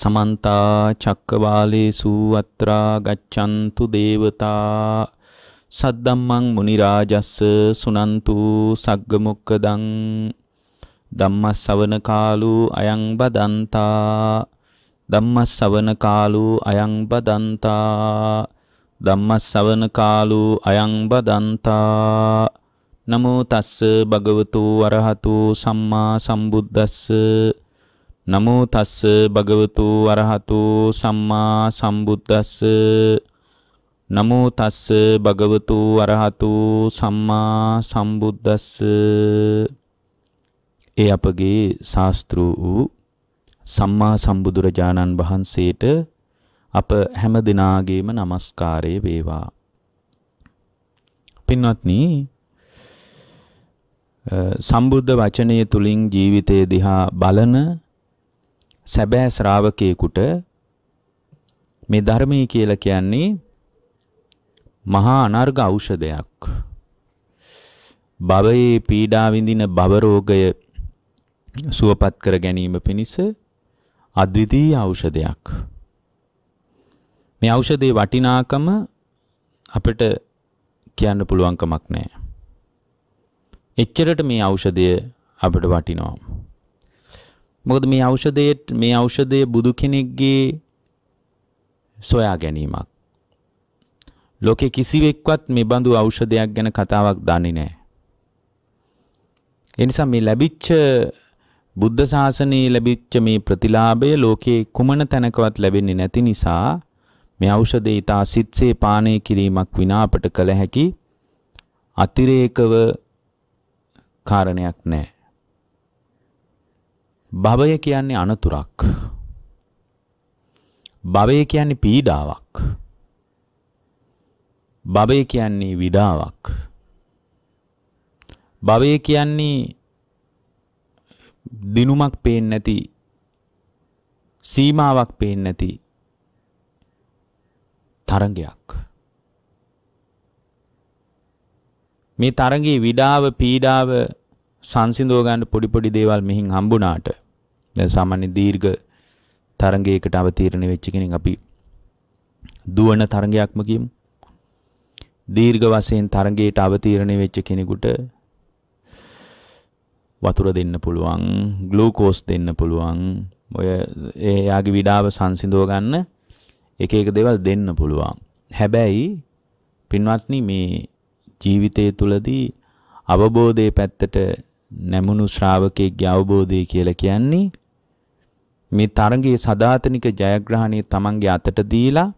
සමන්ත චක්කවාලේසු අත්‍රා ගච්ඡන්තු දේවතා සද්දම්මං මුනි රාජස්ස සුනන්තු සග්ග මොක්කදං ධම්මස්සවන කාලු අයං බදන්තා ධම්මස්සවන කාලු අයං බදන්තා ධම්මස්සවන කාලු අයං බදන්තා නමෝ තස්ස භගවතු අරහතු සම්මා සම්බුද්දස්ස නමෝ තස්ස භගවතු අරහතු සම්මා සම්බුද්දස්ස. නමෝ තස්ස භගවතු අරහතු සම්මා සම්බුද්දස්ස. ඒ අපගේ ශාස්ත්‍රු වූ සම්මා සම්බුදුරජාණන් වහන්සේට අප හැම දිනාගේම নমස්කාරය වේවා. පින්වත්නි සම්බුද්ධ වචනය තුලින් ජීවිතය දිහා බලන සැබෑ ශ්‍රාවකයෙකුට මේ ධර්මයේ කියලා කියන්නේ මහා අනර්ග ඖෂධයක්. භවයේ පීඩා විඳින භව රෝගය සුවපත් කර ගැනීම පිණිස අද්විතීය ඖෂධයක්. මේ ඖෂධයේ වටිනාකම අපිට කියන්න පුළුවන් කමක් නැහැ. එච්චරට මේ ඖෂධය අපිට වටිනවා. මොකද මේ ඖෂධයේ මේ ඖෂධය බුදු කෙනෙක්ගේ සොයා ගැනීමක්. ලෝකේ කිසිවෙක්වත් මේ බඳු ඖෂධයක් ගැන කතාවක් දන්නේ නැහැ. ඒ නිසා මේ ලැබිච්ච බුද්ධ ශාසනයේ ලැබිච්ච මේ ප්‍රතිලාභය ලෝකේ කුමන තැනකවත් ලැබෙන්නේ නැති නිසා මේ ඖෂධය ඊට සිත්සේ පානය කිරීමක් විනා අපට කළ හැකි අතිරේකව කාරණයක් නැහැ. භවය කියන්නේ අනතුරක්. භවය කියන්නේ පීඩාවක්. භවය කියන්නේ විඩාවක්. භවය කියන්නේ දිනුමක් පේන්නේ නැති සීමාවක් පේන්නේ නැති තරංගයක්. මේ තරඟේ විඩාව පීඩාව සංසිඳව ගන්න පොඩි පොඩි දේවල් මෙහින් හම්බුණාට දැන් සාමාන්‍ය දීර්ඝ තරඟයකට අවතීර්ණ වෙච්ච කෙනෙක් අපි දුවන තරඟයක්ම කියමු. දීර්ඝ වශයෙන් තරඟයට අවතීර්ණ වෙච්ච කෙනෙකුට වතුර දෙන්න පුළුවන්, ග්ලූකෝස් දෙන්න පුළුවන්. ඔය එයාගේ විඩාව සංසිඳව ගන්න එක එක දේවල් දෙන්න පුළුවන්. හැබැයි පින්වත්නි මේ ජීවිතය තුළදී අවබෝධයේ පැත්තට නැමුණු ශ්‍රාවකයෙක්ගේ අවබෝධය කියලා කියන්නේ මේ තරඟයේ සදාතනික ජයග්‍රහණය තමන්ගේ අතට දීලා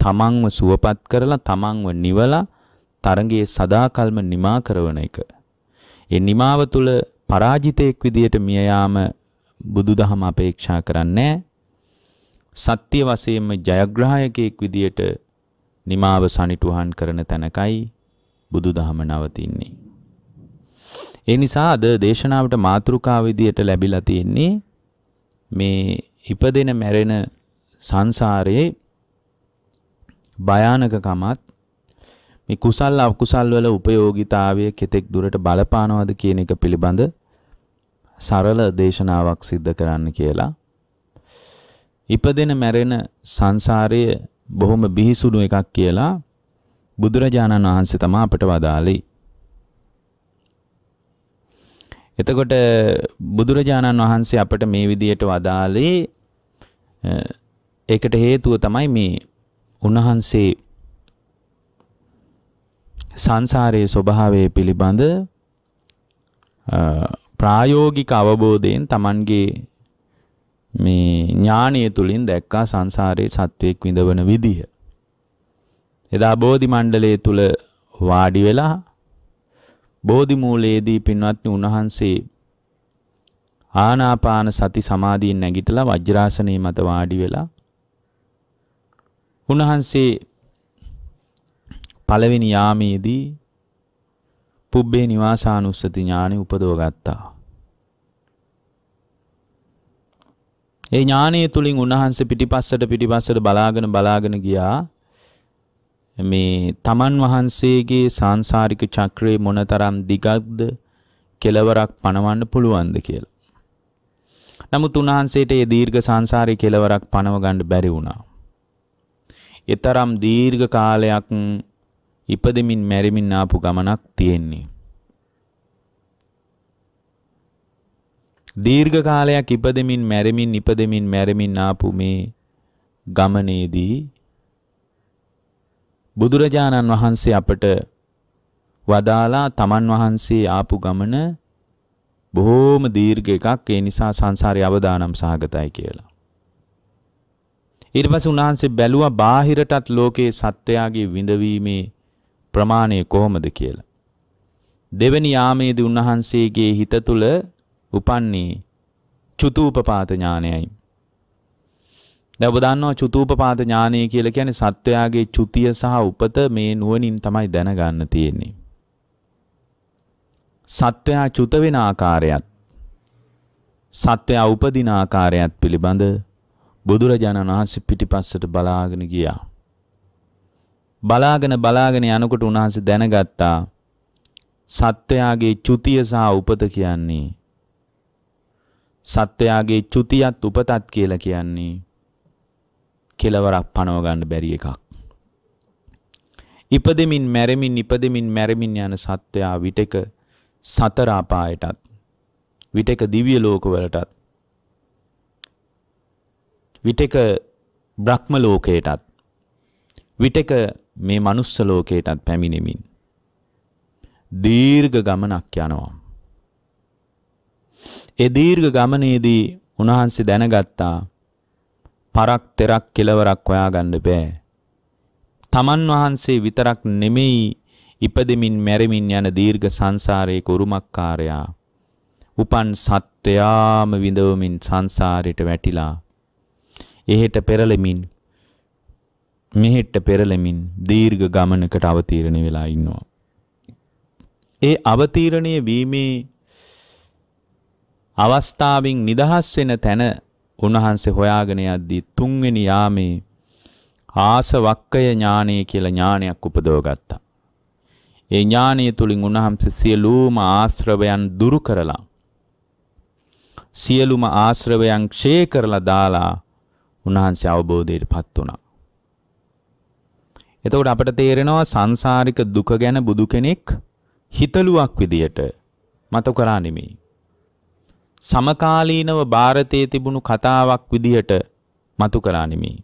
තමන්ව සුවපත් කරලා තමන්ව නිවලා තරඟයේ සදාකල්ම නිමා කරන එක. ඒ නිමාව තුළ පරාජිතයෙක් විදියට මිය යාම බුදුදහම අපේක්ෂා කරන්නේ සත්‍ය වශයෙන්ම ජයග්‍රාහකයෙක් විදියට නිමාව සනිටුහන් කරන තැනකයි බුදුදහම නවතින්නේ. ඒ නිසා අද දේශනාවට මාතෘකාව විදියට ලැබිලා තියෙන්නේ මේ ඉපදෙන මැරෙන සංසාරයේ භයානකකමත් මේ කුසල් අකුසල් වල උපයෝගීතාවය කෙතෙක් දුරට බලපානවද කියන එක පිළිබඳ සරල දේශනාවක් සිද්ධ කරන්න කියලා. ඉපදෙන මැරෙන සංසාරය බොහොම බිහිසුණු එකක් කියලා බුදුරජාණන් වහන්සේ තමයි අපට වදාළේ. එතකොට බුදුරජාණන් වහන්සේ අපට මේ විදියට වදාළේ ඒකට හේතුව තමයි මේ උන්වහන්සේ සංසාරයේ ස්වභාවය පිළිබඳ ප්‍රායෝගික අවබෝධයෙන් Tamanගේ මේ ඥානීය තුලින් දැක්කා සංසාරයේ සත්වයක් විඳවන විදිහ. එදා බෝධි මණ්ඩලයේ තුල වාඩි වෙලා බෝධි මූලයේදී පින්වත්නි උන්වහන්සේ ආනාපාන සති සමාධියෙන් නැගිටලා වජ්‍රාසනයේ මත වාඩි වෙලා උන්වහන්සේ පළවෙනි යාමේදී පුබ්බේ නිවාසානුස්සති ඥානෙ උපදව ගත්තා. ඒ ඥානය තුලින් උන්වහන්සේ පිටිපස්සට පිටිපස්සට බලාගෙන බලාගෙන ගියා මේ තමන් වහන්සේගේ සංසාරික චක්‍රයේ මොනතරම් දිගක්ද කෙලවරක් පණවන්න පුළුවන්ද කියලා. නමුත් උන්වහන්සේට ඒ දීර්ඝ සංසාරේ කෙලවරක් පනව ගන්න බැරි වුණා. ඊතරම් දීර්ඝ කාලයක් ඉපදෙමින් මැරෙමින් ආපු ගමනක් තියෙන්නේ. දීර්ඝ කාලයක් ඉපදෙමින් මැරෙමින් ඉපදෙමින් මැරෙමින් ආපු මේ ගමනේදී බුදුරජාණන් වහන්සේ අපට වදාලා තමන් වහන්සේ ආපු ගමන බොහෝම දීර්ඝ එකක් ඒ නිසා සංසාරේ අවදානම් සහගතයි කියලා. ඊට පස්සේ උන්වහන්සේ බැලුවා බාහිරටත් ලෝකේ සත්වයාගේ විඳවීමේ ප්‍රමාණය කොහොමද කියලා. දෙවැනි යාමේදී උන්වහන්සේගේ හිත තුළ උපන්නේ චුතූපපාත ඥානයයි. දැන් ඔබ දන්නවා චුතූපපාත ඥානය කියලා කියන්නේ සත්වයාගේ චුතිය සහ උපත මේ නුවණින් තමයි දැනගන්න තියෙන්නේ. සත්වයා චුත වෙන ආකාරයත් සත්වයා උපදින ආකාරයත් පිළිබඳ බුදුරජාණන් වහන්සේ පිටිපස්සට බලාගෙන ගියා. බලාගෙන බලාගෙන යනකොට උන්වහන්සේ දැනගත්තා සත්වයාගේ චුතිය සහ උපත කියන්නේ සත්වයාගේ චුතියත් උපතත් කියලා කියන්නේ කෙලවරක් පනව ගන්න බැරි එකක්. ඉපදෙමින් මැරෙමින් ඉපදෙමින් මැරෙමින් යන සත්වයා විටක සතර අපායටත් විටක දිව්‍ය ලෝකවලටත් විටක බ්‍රහ්ම ලෝකයටත් විටක මේ මනුස්ස ලෝකයටත් පැමිණෙමින් දීර්ඝ ගමනක් යනවා. ඒ දීර්ඝ ගමනේදී උන්වහන්සේ දැනගත්තා පරක් තෙරක් කෙලවරක් හොයාගන්න බෑ. තමන් වහන්සේ විතරක් නෙමෙයි ඉපදෙමින් මැරෙමින් යන දීර්ඝ සංසාරයේ කුරුමක්කාරයා උපන් සත්වයාම විඳවමින් සංසාරයට වැටිලා එහෙට පෙරලෙමින් මෙහෙට පෙරලෙමින් දීර්ඝ ගමනකට අවතීර්ණ වෙලා ඉන්නවා. ඒ අවතීර්ණය වීමේ අවස්ථාවෙන් නිදහස් වෙන තැන උන්වහන්සේ හොයාගෙන යද්දී තුන්වෙනි යාමේ ආසවක්කය ඥානය කියලා ඥානයක් උපදව ගත්තා. ඒ ඥානය තුලින් උන්වහන්සේ සියලුම ආශ්‍රවයන් දුරු කරලා සියලුම ආශ්‍රවයන් ක්ෂය කරලා දාලා උන්වහන්සේ අවබෝධයටපත් වුණා. එතකොට අපට තේරෙනවා සංසාරික දුක ගැන බුදු කෙනෙක් හිතලුවක් විදියට මත කරා නෙමෙයි. සමකාලීනව ಭಾರತයේ තිබුණු කතාවක් විදියට මතු කරා නෙමෙයි.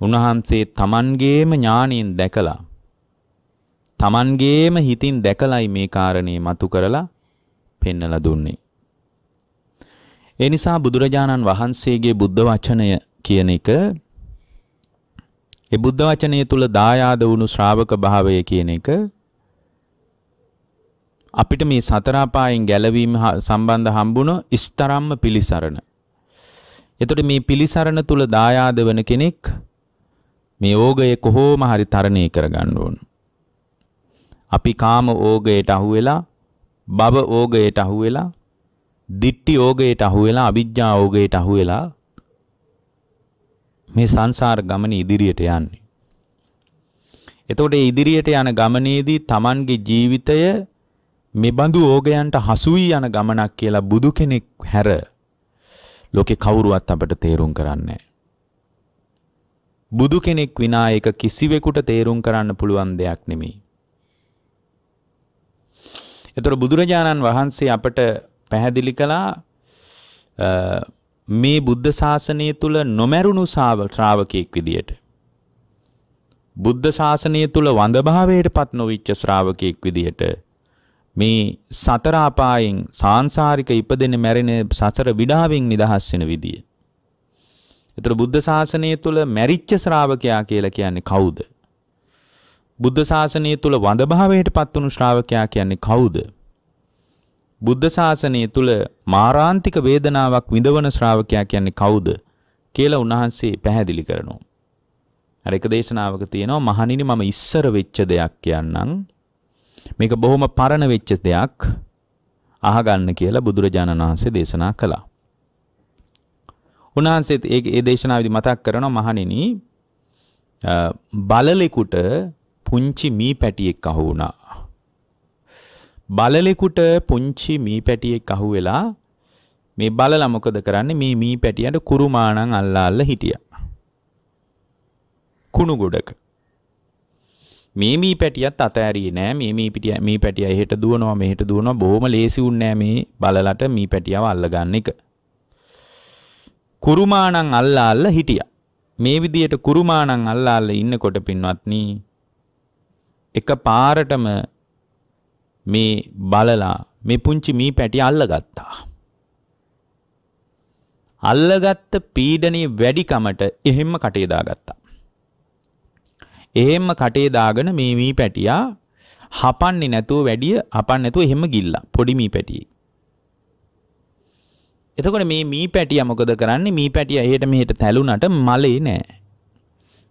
උන්වහන්සේ Tamangeම ඥාණයෙන් දැකලා Tamangeම හිතින් දැකලයි මේ කාරණේ මතු කරලා පෙන්නලා දුන්නේ. ඒ නිසා බුදුරජාණන් වහන්සේගේ බුද්ධ වචනය කියන එක ඒ බුද්ධ වචනය තුල දායාද වුණු ශ්‍රාවක භාවය කියන එක අපිට මේ සතර අපායන් ගැලවීම සම්බන්ධ හම්බුණ ඉස්තරම්ම පිලිසරණ. එතකොට මේ පිලිසරණ තුල දායාද වෙන කෙනෙක් මේ ඕගය කොහොම හරි තරණය කරගන්න ඕන. අපි කාම ඕගයට අහු වෙලා, බබ ඕගයට අහු වෙලා, දිට්ටි ඕගයට අහු වෙලා, අවිජ්ජා ඕගයට අහු වෙලා මේ සංසාර ගමන ඉදිරියට යන්නේ. එතකොට ඉදිරියට යන ගමනේදී Tamanගේ ජීවිතය මෙබඳු ඕගයන්ට හසුවී යන ගමනක් කියලා බුදු කෙනෙක් හැර ලෝකේ කවුරුවත් අපට තේරුම් කරන්නේ බුදු කෙනෙක් විනා එක කිසිවෙකුට තේරුම් කරන්න පුළුවන් දෙයක් නෙමෙයි. එතකොට බුදුරජාණන් වහන්සේ අපට පැහැදිලි කළා මේ බුද්ධ ශාසනය තුල නොමැරුණු ශ්‍රාවකෙක් විදියට බුද්ධ ශාසනය තුල වඳභාවයටපත් නොවිච්ච ශ්‍රාවකෙක් විදියට මේ සතර අපායෙන් සාංශාරික ඉපදෙන මැරෙන සසර විඩාවෙන් නිදහස් වෙන විදිය. ඒතර බුද්ධ ශාසනය තුල මැරිච්ච ශ්‍රාවකයා කියලා කියන්නේ කවුද? බුද්ධ ශාසනය තුල වඳභාවයටපත් වුණු ශ්‍රාවකයා කියන්නේ කවුද? බුද්ධ ශාසනය තුල මාරාන්තික වේදනාවක් විඳවන ශ්‍රාවකයා කියන්නේ කවුද කියලා උන්වහන්සේ පැහැදිලි කරනවා. අර එක දේශනාවක තියෙනවා මහණෙනි මම ඉස්සර වෙච්ච දෙයක් කියන්නම් මේක බොහොම පරණ වෙච්ච දෙයක් අහගන්න කියලා බුදුරජාණන් වහන්සේ දේශනා කළා. උන්වහන්සේත් ඒ ඒ දේශනාවේදී මතක් කරනවා මහණෙනි බලලෙකුට පුංචි මී පැටියෙක් අහු වුණා. බලලෙකුට පුංචි මී පැටියෙක් අහු වෙලා මේ බලලා මොකද කරන්නේ මේ මී පැටියට කුරුමාණන් අල්ලා අල්ල හිටියා. කුණු ගොඩක. මේ මී පැටියත් අතෑරියේ නෑ මේ මී පිටිය මී පැටිය එහෙට දුවනවා මෙහෙට දුවනවා බොහොම ලේසි උන්නේ නෑ මේ බලලට මී පැටියව අල්ලගන්න එක. කුරුමාණන් අල්ලා අල්ල හිටියා. මේ විදියට කුරුමාණන් අල්ලා අල්ල ඉන්නකොට පින්වත්නි එක පාරටම මේ බලලා මේ පුංචි මී පැටිය අල්ලගත්තා. අල්ලගත්ත පීඩනයේ වැඩිකමට එහෙම්ම කටේ දාගත්තා. එහෙම්ම කටේ දාගෙන මේ මී පැටියා හපන්නේ නැතුව වැඩිය හපන්නේ නැතුව එහෙම ගිල්ලා පොඩි මී පැටියෙක්. එතකොට මේ මී පැටියා මොකද කරන්නේ මී පැටියා එහෙට මෙහෙට තැලුනට මලේ නෑ.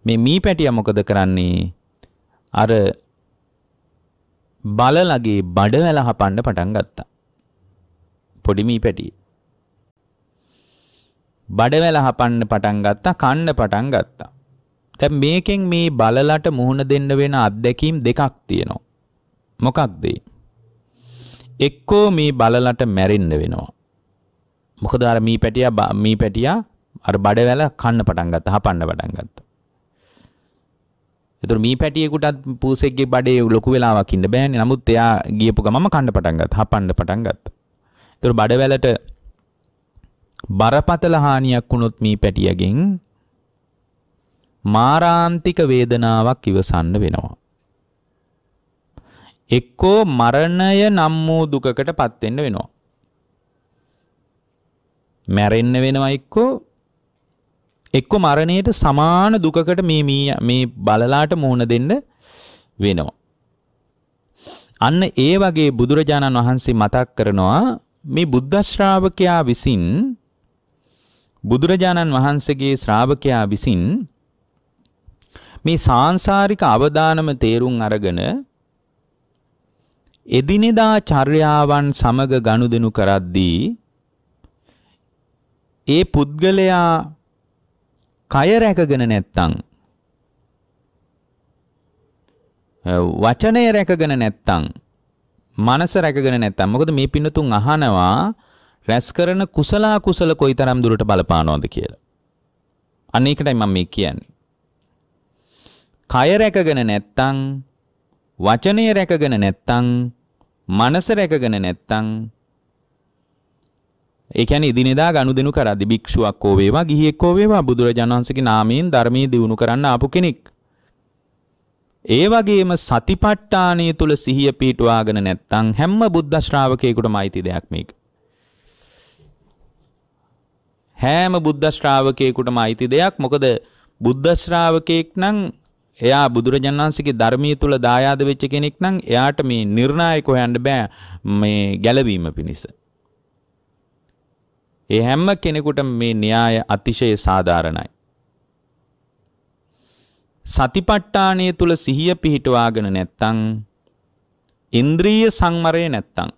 මේ මී පැටියා මොකද කරන්නේ අර බලලගේ බඩවැල හපන්න පටන් ගත්තා. පොඩි මී පැටියේ. බඩවැල හපන්න පටන් ගත්තා කන්න පටන් ගත්තා. දැන් මේකෙන් මේ බලලට මුහුණ දෙන්න වෙන අත්දැකීම් දෙකක් තියෙනවා. මොකක්ද එක්කෝ මේ බලලට මැරෙන්න වෙනවා. මොකද අර මී පැටියා මී පැටියා අර බඩවැල කන්න පටන් ගත්තා හපන්න පටන් ගත්තා. එතකොට මී පැටියෙකුටත් පූසෙක්ගේ බඩේ ලොකු වෙලාවක් ඉන්න බෑනේ. නමුත් එයා ගියපු ගමම කන්න පටන් ගත්තා. හපන්න පටන් ගත්තා. එතකොට බඩවැලට බරපතල හානියක් වුණොත් මී පැටියගෙන් මාරාන්තික වේදනාවක් ඉවසන්න වෙනවා. එක්කෝ මරණය නම් වූ දුකකට පත් වෙන්න වෙනවා. මැරෙන්න වෙනවා එක්කෝ එක්ක මරණයට සමාන දුකකට මේ මේ බලලාට මුහුණ දෙන්න වෙනවා. අන්න ඒ වගේ බුදුරජාණන් වහන්සේ මතක් කරනවා මේ බුද්ධ ශ්‍රාවකයා විසින් බුදුරජාණන් වහන්සේගේ ශ්‍රාවකයා විසින් මේ සාංශාරික අවදානම තේරුම් අරගෙන එදිනෙදා චර්යාවන් සමග ගනුදෙනු කරද්දී ඒ පුද්ගලයා කය රැකගෙන නැත්තං වචනය රැකගෙන නැත්තං මනස රැකගෙන නැත්තම් මොකද මේ පින්නතුන් අහනවා රැස් කරන කුසලා කුසල කොයිතරම් දුරට බලපානවද කියලා. අන්න ඒකටයි මම මේ කියන්නේ. කය රැකගෙන නැත්තං වචනය රැකගෙන නැත්තං මනස රැකගෙන නැත්තං ඒ කියන්නේ ඉදිනෙදා ගනුදෙනු කරද්දි භික්ෂුවක් හෝ වේවා ගිහියෙක් හෝ වේවා බුදුරජාණන් වහන්සේගේ නාමයෙන් ධර්මයේ දිනු කරන්න ආපු කෙනෙක්. ඒ වගේම සතිපට්ඨානය තුල සිහිය පිටවාගෙන නැත්තම් හැම බුද්ධ ශ්‍රාවකයෙකුටම අයිති දෙයක් මේක. හැම බුද්ධ ශ්‍රාවකයෙකුටම අයිති දෙයක්. මොකද බුද්ධ ශ්‍රාවකයෙක් නම් එයා බුදුරජාණන් වහන්සේගේ ධර්මයේ තුල දායාද වෙච්ච කෙනෙක් නම් එයාට මේ නිර්ණායක හොයන්න බෑ මේ ගැළවීම පිණිස. ඒ හැම කෙනෙකුට මේ න්‍යාය අතිශය සාධාරණයි. සතිපට්ඨානය තුල සිහිය පිහිටවාගෙන නැත්තම් ඉන්ද්‍රිය සංවරය නැත්තම්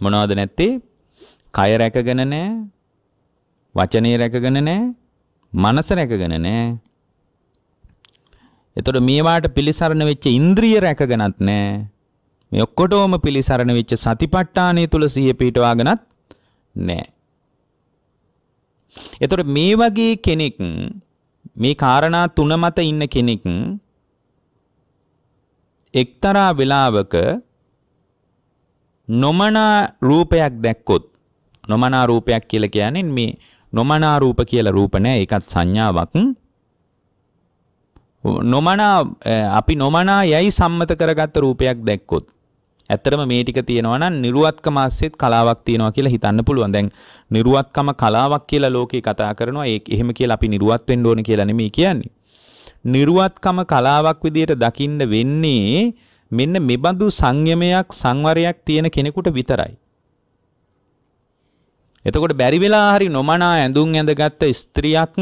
මොනවද නැත්තේ? කය රැකගෙන නැහැ. වචනේ රැකගෙන නැහැ. මනස රැකගෙන නැහැ. එතකොට මේවාට පිළිසරණ වෙච්ච ඉන්ද්‍රිය රැකගෙනත් නැහැ. මේ ඔක්කොටම පිළිසරණ වෙච්ච සතිපට්ඨානය තුල සිහිය පිහිටවාගෙනත් නෑ. එතොට මේ වගේ කෙනෙක් මේ කාරණා තුන මත ඉන්න කෙනෙක් එක්තරා වෙලාවක නොමනා රූපයක් දැක්කොත් නොමනා රූපයක් කියලා කියන්නේ මේ නොමනා රූප කියලා රූප නෑ ඒකත් සංඥාවක් නොමනා අපි නොමනා යයි සම්මත කරගත්ත රූපයක් දැක්කොත් ඇත්තටම මේ ටික තියෙනවා නම් නිර්ුවත්කම ASCIIත් කලාවක් තියෙනවා කියලා හිතන්න පුළුවන්. දැන් නිර්ුවත්කම කලාවක් කියලා ලෝකේ කතා කරනවා. ඒක එහෙම කියලා අපි නිර්ුවත් වෙන්න ඕනේ කියලා නෙමෙයි කියන්නේ. නිර්ුවත්කම කලාවක් විදියට දකින්න වෙන්නේ මෙන්න මෙබඳු සංයමයක් සංවරයක් තියෙන කෙනෙකුට විතරයි. එතකොට බැරි වෙලා හරි නොමනා ඇඳුම් ඇඳගත්ත ස්ත්‍රියක්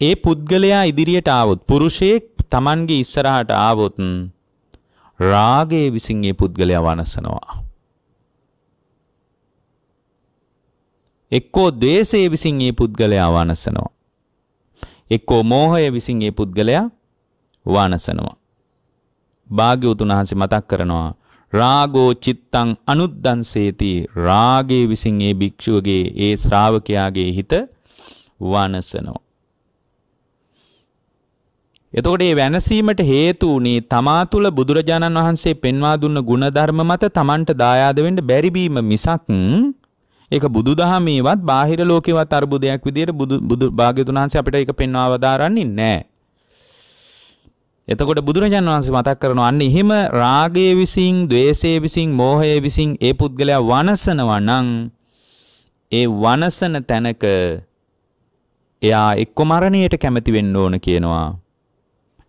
ඒ පුද්ගලයා ඉදිරියට ආවොත් පුරුෂයෙක් Tamanගේ ඉස්සරහට ආවොත් රාගයේ විසින් ඒ පුද්ගලයා වනසනවා. එක්කෝ ද්වේෂයේ විසින් ඒ පුද්ගලයා වනසනවා. එක්කෝ මෝහය විසින් ඒ පුද්ගලයා වනසනවා. භාග්‍යවතුන් වහන්සේ මතක් කරනවා රාගෝ චිත්තං අනුද්දන්සේති රාගේ විසින් ඒ භික්ෂුවගේ ඒ ශ්‍රාවකයාගේ හිත වනසනවා. එතකොට මේ වෙනසීමට හේතු වුණේ තමා තුළ බුදුරජාණන් වහන්සේ පෙන්වා දුන්න ಗುಣධර්ම මත Tamanට දායාද වෙන්න බැරි බීම මිසක් ඒක බුදුදහමේවත් බාහිර ලෝකේවත් අරුබුදයක් විදියට බුදු බුදු භාග්‍යතුන් වහන්සේ අපිට ඒක පෙන්වා වදාරන්නේ නැහැ. එතකොට බුදුරජාණන් වහන්සේ මතක් කරනවා අන්න එහෙම රාගයේ විසින්, ద్వේෂයේ විසින්, මෝහයේ විසින් ඒ පුද්ගලයා වනසනවා නම් ඒ වනසන තැනක එයා එක්ක මරණයට කැමති වෙන්න ඕන කියනවා.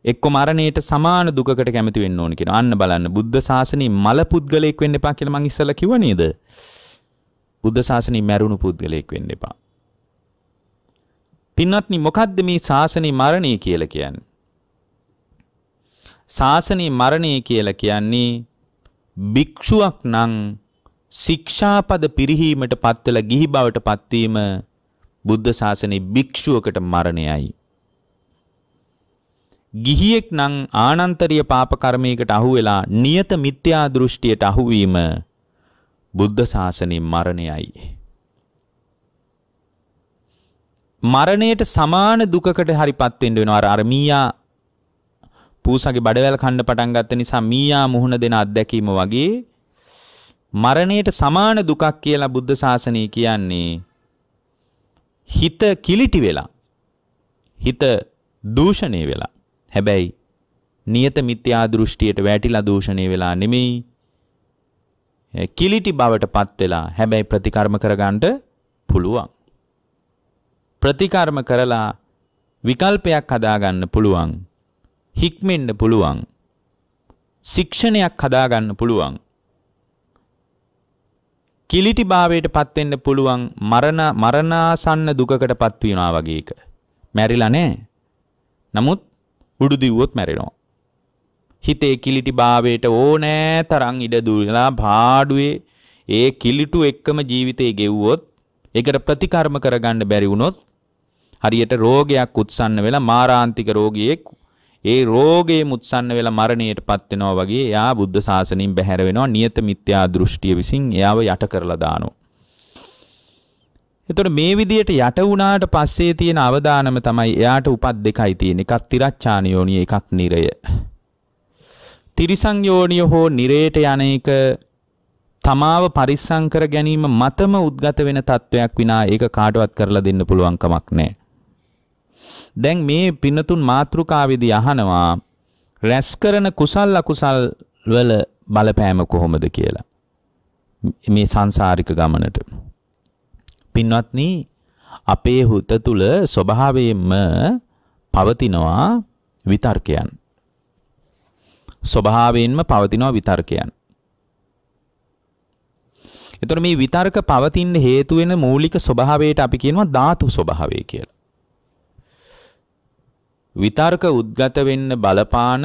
එක්ක මරණයට සමාන දුකකට කැමති වෙන්න ඕන කියනවා. අන්න බලන්න බුද්ධ ශාසනයේ මල පුද්ගලයෙක් වෙන්න එපා කියලා මං ඉස්සෙල්ලා කිව්ව නේද? බුද්ධ ශාසනයේ මැරුණු පුද්ගලයෙක් වෙන්න එපා. පින්වත්නි මොකද්ද මේ ශාසනයේ මරණය කියලා කියන්නේ? ශාසනයේ මරණය කියලා කියන්නේ භික්ෂුවක් නම් ශික්ෂාපද පිරිහීමට පත්වලා ගිහි බවට පත්වීම බුද්ධ ශාසනයේ භික්ෂුවකට මරණයයි. ගිහියෙක් නම් ආනන්තරීය පාප කර්මයකට අහු වෙලා නියත මිත්‍යා දෘෂ්ටියට අහුවීම බුද්ධ ශාසනයේ මරණයයි. මරණයට සමාන දුකකට හරිපත් වෙන්න වෙනවා. අර මීයා පූසගේ බඩවැල් කන්න පටන් ගත්ත නිසා මීයා මුහුණ දෙන අත්දැකීම වගේ මරණයට සමාන දුකක් කියලා බුද්ධ ශාසනය කියන්නේ හිත කිලිටි වෙලා හිත දූෂණය වෙලා හැබැයි නියත මිත්‍යා දෘෂ්ටියට වැටිලා දූෂණය වෙලා නෙමෙයි. කිලිටි බවට පත් වෙලා හැබැයි ප්‍රතිකර්ම කරගන්න පුළුවන්. ප්‍රතිකර්ම කරලා විකල්පයක් හදාගන්න පුළුවන්. හික්මෙන්න පුළුවන්. ශික්ෂණයක් හදාගන්න පුළුවන්. කිලිටි භාවයට පත්වෙන්න පුළුවන් මරණ මරණාසන්න දුකකට පත්වීමා වගේ එක. මැරිලා නෑ. නමුත් උඩු දිව්වොත් මැරෙනවා. හිතේ කිලිටි භාවයට ඕනෑ තරම් ඉඩ දුවලා පාඩුවේ ඒ කිලිටු එක්කම ජීවිතේ ගෙව්වොත් ඒකට ප්‍රතිකර්ම කරගන්න බැරි වුණොත් හරියට රෝගයක් උත්සන්න වෙලා මාරාන්තික රෝගියෙක් ඒ රෝගේ මුත්සන්න වෙලා මරණයට පත් වෙනවා වගේ එයා බුද්ධ ශාසනයෙන් බැහැර වෙනවා නියත මිත්‍යා දෘෂ්ටිය විසින් එයාව යට කරලා දානවා. එතකොට මේ විදියට යට වුණාට පස්සේ තියෙන අවදානම තමයි එයාට උපත් දෙකයි තියෙන. එකක් තිරච්ඡාන යෝනිය එකක් නිරය. තිරිසං යෝනිය හෝ නිරයට යන එක තමාව පරිස්සම් කර ගැනීම මතම උද්ගත වෙන තත්වයක් විනා ඒක කාටවත් කරලා දෙන්න පුළුවන් කමක් නැහැ. දැන් මේ පින්නතුන් මාතෘකාවේදී අහනවා රැස් කරන කුසල් අකුසල් වල බලපෑම කොහොමද කියලා. මේ සංසාරික ගමනට. පින්වත්නි අපේ හුත තුල ස්වභාවයෙන්ම පවතිනවා විතර්කයන්. ස්වභාවයෙන්ම පවතිනවා විතර්කයන්. එතකොට මේ විතර්ක පවතින්න හේතු වෙන මූලික ස්වභාවයට අපි කියනවා ධාතු ස්වභාවය කියලා. විතර්ක උද්ගත වෙන්න බලපාන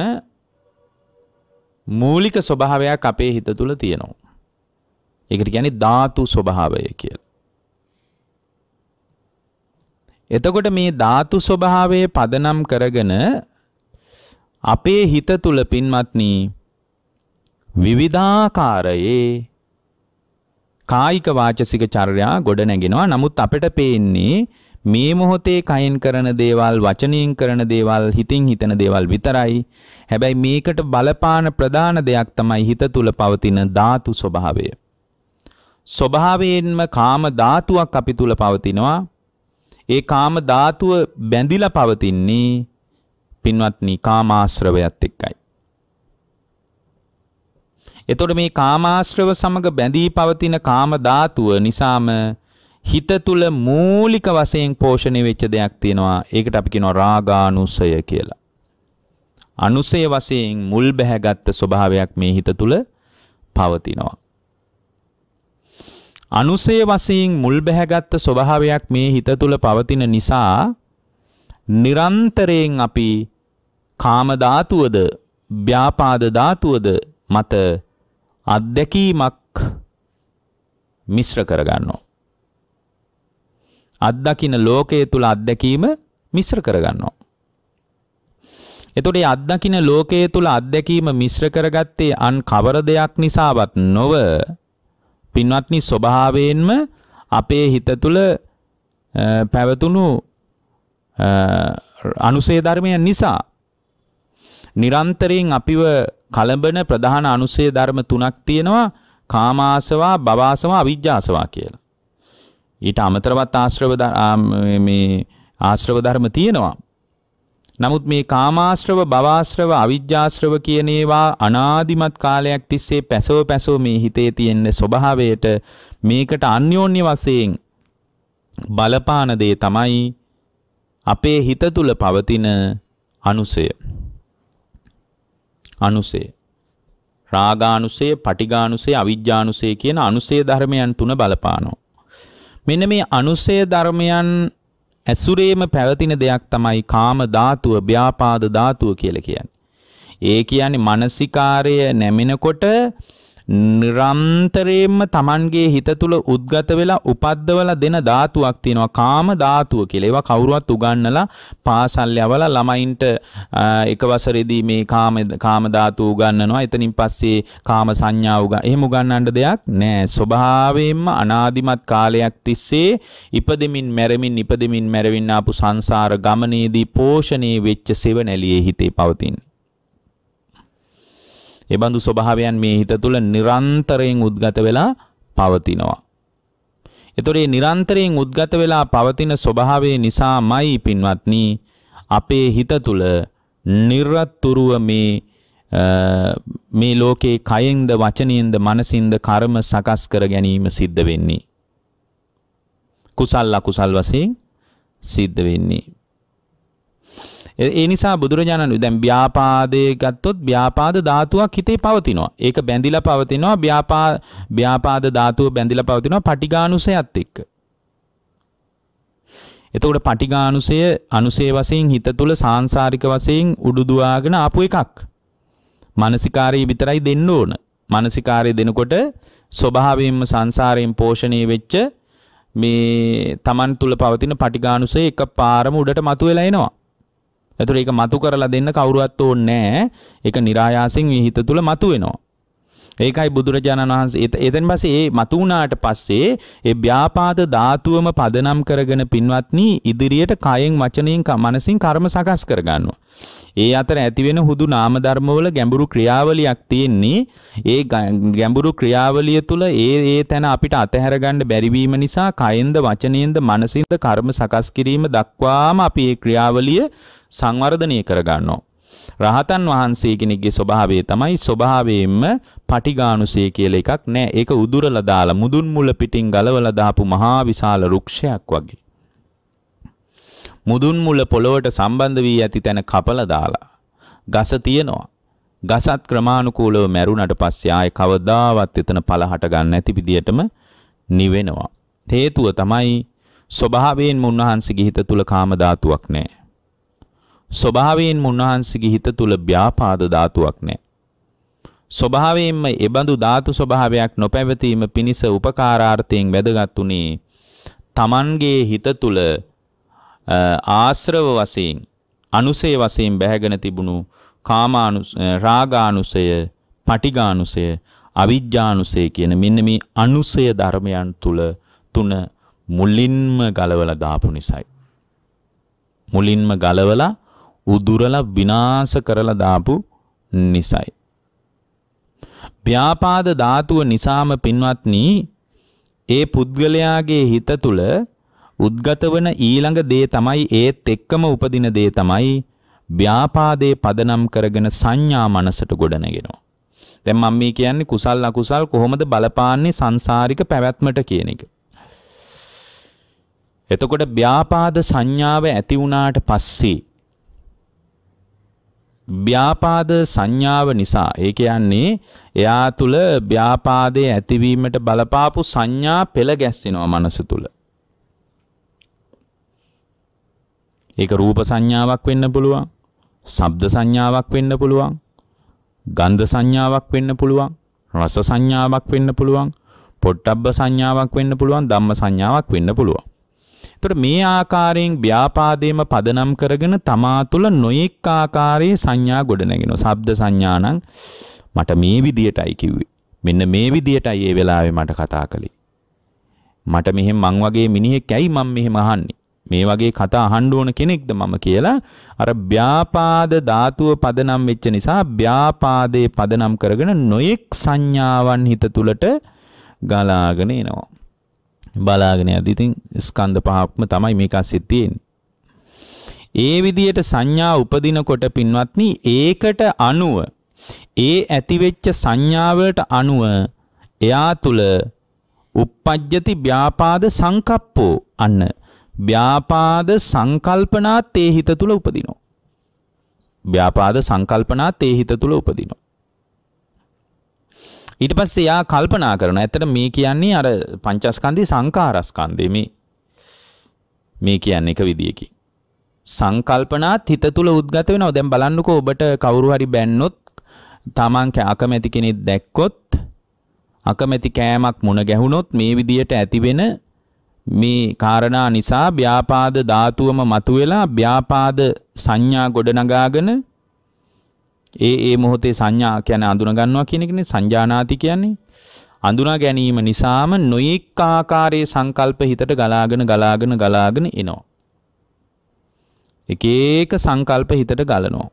මූලික ස්වභාවයක් අපේ හිත තුළ තියෙනවා. ඒකට කියන්නේ ධාතු ස්වභාවය කියලා. එතකොට මේ ධාතු ස්වභාවය පදනම් කරගෙන අපේ හිත තුළ පින්වත්නි විවිධාකාරයේ කායික වාචසික චර්යා ගොඩ නැගෙනවා. නමුත් අපිට පේන්නේ මේ මොහොතේ කයින් කරන දේවල් වචනයෙන් කරන දේවල් හිතින් හිතන දේවල් විතරයි. හැබැයි මේකට බලපාන ප්‍රධාන දෙයක් තමයි හිත තුල පවතින ධාතු ස්වභාවය. ස්වභාවයෙන්ම කාම ධාතුවක් අපි තුල පවතිනවා. ඒ කාම ධාතුව බැඳිලා පවතින්නේ පින්වත්නි කාමාශ්‍රවයත් එක්කයි. එතකොට මේ කාමාශ්‍රව සමග බැඳී පවතින කාම ධාතුව නිසාම හිත තුල මූලික වශයෙන් පෝෂණය වෙච්ච දෙයක් තියෙනවා. ඒකට අපි කියනවා රාගානුසය කියලා. අනුසය වශයෙන් මුල් බැහැගත් ස්වභාවයක් මේ හිත තුල පවතිනවා. අනුසය වශයෙන් මුල් බැහැගත් ස්වභාවයක් මේ හිත තුල පවතින නිසා නිරන්තරයෙන් අපි කාම ධාතුවද ව්‍යාපාද ධාතුවද මත අත්දැකීමක් මිශ්‍ර කරගන්නවා. අත්දකින ලෝකයේ තුල අත්දැකීම මිශ්‍ර කරගන්නවා. එතකොට මේ අත්දකින්න ලෝකයේ තුල අත්දැකීම මිශ්‍ර කරගත්තේ අන් කවර දෙයක් නිසාවත් නොව පින්වත්නි ස්වභාවයෙන්ම අපේ හිත තුල පැවතුණු අනුසේ ධර්මයන් නිසා නිරන්තරයෙන් අපිව කලඹන ප්‍රධාන අනුසේ ධර්ම තුනක් තියෙනවා කාමාසවා භවාසවා අවිජ්ජාසවා කියලා. ඊට අමතරවත් ආශ්‍රව මේ ආශ්‍රව ධර්ම තියෙනවා. නමුත් මේ කාමාශ්‍රව භවාශ්‍රව අවිජ්ජාශ්‍රව කියන ඒවා අනාදිමත් කාලයක් තිස්සේ පැසව පැසව මේ හිතේ තියෙන ස්වභාවයට මේකට අන්‍යෝන්‍ය වශයෙන් බලපාන දේ තමයි අපේ හිත තුල පවතින අනුසය. අනුසය. රාගානුසය, පටිඝානුසය, අවිජ්ජානුසය කියන අනුසය ධර්මයන් තුන බලපානවා. මෙන්න මේ අනුසය ධර්මයන් ඇසුරේම පැවතින දෙයක් තමයි කාම ධාතුව, ව්‍යාපාද ධාතුව කියලා කියන්නේ. ඒ කියන්නේ මානසිකාරය නැමෙනකොට නිරන්තරයෙන්ම Tamanගේ හිත තුල උද්ගත වෙලා උපද්දවලා දෙන ධාතුවක් තියෙනවා කාම ධාතුව කියලා. ඒවා කවුරුවත් උගන්නලා පාසල් යවලා ළමයින්ට එක වසරේදී මේ කාම කාම ධාතුව උගන්වනවා. එතනින් පස්සේ කාම සංඥා උගන් එහෙම උගන්වන්න දෙයක් නෑ. ස්වභාවයෙන්ම අනාදිමත් කාලයක් තිස්සේ ඉපදෙමින් මැරෙමින් ඉපදෙමින් මැරෙමින් ආපු සංසාර ගමනේදී පෝෂණය වෙච්ච සෙවණැලියේ හිතේ පවතින. ඒ බඳු ස්වභාවයන් මේ හිත තුළ නිරන්තරයෙන් උද්ගත වෙලා පවතිනවා. එතකොට මේ නිරන්තරයෙන් උද්ගත වෙලා පවතින ස්වභාවය නිසාමයි පින්වත්නි අපේ හිත තුළ නිර්වතුරුව මේ මේ ලෝකේ කයෙන්ද වචනයෙන්ද මනසින්ද කර්ම සකස් කර ගැනීම සිද්ධ වෙන්නේ. කුසල් අකුසල් වශයෙන් සිද්ධ වෙන්නේ. ඒ නිසා බුදුරජාණන් දැන් ව්‍යාපාදයේ ගත්තොත් ව්‍යාපාද ධාතුවක් හිතේ පවතිනවා. ඒක බැඳිලා පවතිනවා ව්‍යාපා ව්‍යාපාද ධාතුව බැඳිලා පවතිනවා පටිඝානුසයත් එක්ක. එතකොට පටිඝානුසය අනුසය වශයෙන් හිත තුල සාංශාරික වශයෙන් උඩුදුවාගෙන ආපු එකක්. මානසිකාරය විතරයි දෙන්න ඕන. මානසිකාරය දෙනකොට ස්වභාවයෙන්ම සංසාරයෙන් පෝෂණය වෙච්ච මේ Taman තුල පවතින පටිඝානුසය එක පාරම උඩට මතුවෙලා එනවා. එතුර ඒක මතු කරලා දෙන්න කවුරුවත් ඕනේ නැහැ. ඒක નિરાයාසයෙන් මේ හිත තුල මතුවෙනවා. ඒකයි බුදුරජාණන් වහන්සේ එතෙන් පස්සේ ඒ මතු වුණාට පස්සේ ඒ ව්‍යාපාද ධාතුවම පදනම් කරගෙන පින්වත්නි ඉදිරියට කයෙන් වචනයෙන් මනසින් කර්ම සකස් කරගන්නවා. ඒ අතර ඇතිවෙන හුදු නාම ධර්මවල ගැඹුරු ක්‍රියාවලියක් තියෙන්නේ ඒ ගැඹුරු ක්‍රියාවලිය තුළ ඒ ඒ තැන අපිට අතහැර ගන්න බැරි වීම නිසා කයෙන්ද වචනයෙන්ද මනසින්ද කර්ම සකස් කිරීම දක්වාම අපි ඒ ක්‍රියාවලිය සංවර්ධනය කරගන්නවා. රහතන් වහන්සේ කෙනෙක්ගේ ස්වභාවය තමයි ස්වභාවයෙන්ම පටිඝානුසය කියලා එකක් නෑ. ඒක උදුරලා දාලා මුදුන් මුල පිටින් ගලවලා දාපු මහා විශාල රුක්ෂයක් වගේ. මුදුන් මුල පොළොවට සම්බන්ධ වී ඇති තැන කපලා දාලා ගස තියෙනවා. ගසත් ක්‍රමානුකූලව මැරුණට පස්සේ ආයේ කවදාවත් එතන පළ හට ගන්න නැති විදියටම නිවෙනවා. හේතුව තමයි ස්වභාවයෙන්ම උන්වහන්සේගේ හිත තුල කාම ධාතුවක් නැහැ. ස්වභාවයෙන්ම උන්වහන්සේගේ හිත තුල ව්‍යාපාද ධාතුවක් නැහැ. ස්වභාවයෙන්ම එබඳු ධාතු ස්වභාවයක් නොපැවතීම පිණිස උපකාරාර්ථයෙන් වැදගත් උනේ Tamanගේ හිත තුල ආශ්‍රව වශයෙන් අනුසය වශයෙන් බැහැගෙන තිබුණු කාමානුස රාගානුසය පටිඝානුසය අවිජ්ජානුසය කියන මෙන්න මේ අනුසය ධර්මයන් තුල තුන මුලින්ම ගලවලා දාපු නිසායි මුලින්ම ගලවලා උදුරලා විනාශ කරලා දාපු නිසයි. ව්‍යාපාද ධාතුව නිසාම පින්වත්නි ඒ පුද්ගලයාගේ හිත තුළ උද්ගත වන ඊළඟ දේ තමයි ඒත් එක්කම උපදින දේ තමයි ව්‍යාපාදේ පදනම් කරගෙන සංඥා මනසට ගොඩනගෙනවා. දැන් මම මේ කියන්නේ කුසල් අකුසල් කොහොමද බලපාන්නේ සංසාරික පැවැත්මට කියන එක. එතකොට ව්‍යාපාද සංඥාව ඇති වුණාට පස්සේ ව්‍යාපාද සංඥාව නිසා ඒ කියන්නේ එයා තුල ව්‍යාපාදයේ ඇතිවීමට බලපාපු සංඥා පෙළ ගැස්සෙනවා මනස තුල. ඒක රූප සංඥාවක් වෙන්න පුළුවන්. ශබ්ද සංඥාවක් වෙන්න පුළුවන්. ගන්ධ සංඥාවක් වෙන්න පුළුවන්. රස සංඥාවක් වෙන්න පුළුවන්. පොට්ටබ්බ සංඥාවක් වෙන්න පුළුවන්. ධම්ම සංඥාවක් වෙන්න පුළුවන්. එතකොට මේ ආකාරයෙන් ව්‍යාපාදේම පදනම් කරගෙන තමා තුළ නොයෙක් ආකාරයේ සංඥා ගොඩනගෙනවා. ශබ්ද සංඥා නම් මට මේ විදියටයි කිව්වේ. මෙන්න මේ විදියටයි ඒ වෙලාවේ මට කතා කළේ. මට මෙහෙම මං වගේ මිනිහෙක් ඇයි මම මෙහෙම අහන්නේ? මේ වගේ කතා අහන්න ඕන කෙනෙක්ද මම කියලා අර ව්‍යාපාද ධාතුව පදනම් වෙච්ච නිසා ව්‍යාපාදේ පදනම් කරගෙන නොයෙක් සංඥාවන් හිත තුලට ගලාගෙන එනවා. බලාගෙන යද්දි ඉතින් ස්කන්ධ පහක්ම තමයි මේක අස්සෙත් තියෙන්නේ. ඒ විදියට සංඥා උපදිනකොට පින්වත්නි ඒකට අනුව ඒ ඇතිවෙච්ච සංඥාවලට අනුව එයා තුල uppajjati ව්‍යාපාද සංකප්පෝ අන්න ව්‍යාපාද සංකල්පනාත් ඒ හිත තුල උපදිනවා. ව්‍යාපාද සංකල්පනාත් ඒ හිත තුල උපදිනවා. ඊට පස්සේ යා කල්පනා කරන ඇත්තට මේ කියන්නේ අර පංචස්කන්ධේ සංකාරස්කන්ධේ මේ. මේ කියන්නේ එක විදියකින්. සංකල්පනාත් හිත තුල උද්ගත වෙනවා. දැන් බලන්නකෝ ඔබට කවුරු හරි බැන්නොත් Taman අකමැති කෙනෙක් දැක්කොත් අකමැති කෑමක් මුණ ගැහුනොත් මේ විදියට ඇතිවෙන මේ කාරණා නිසා ව්‍යාපාද ධාතුවම මතුවෙලා ව්‍යාපාද සංඥා ගොඩනගාගෙන ඒ ඒ මොහොතේ සංඥා කියන්නේ අඳුන ගන්නවා කියන එකනේ සංජානාති කියන්නේ. අඳුනා ගැනීම නිසාම නොයෙක් ආකාරයේ සංකල්ප හිතට ගලාගෙන ගලාගෙන ගලාගෙන එනවා. එක එක සංකල්ප හිතට ගලනවා.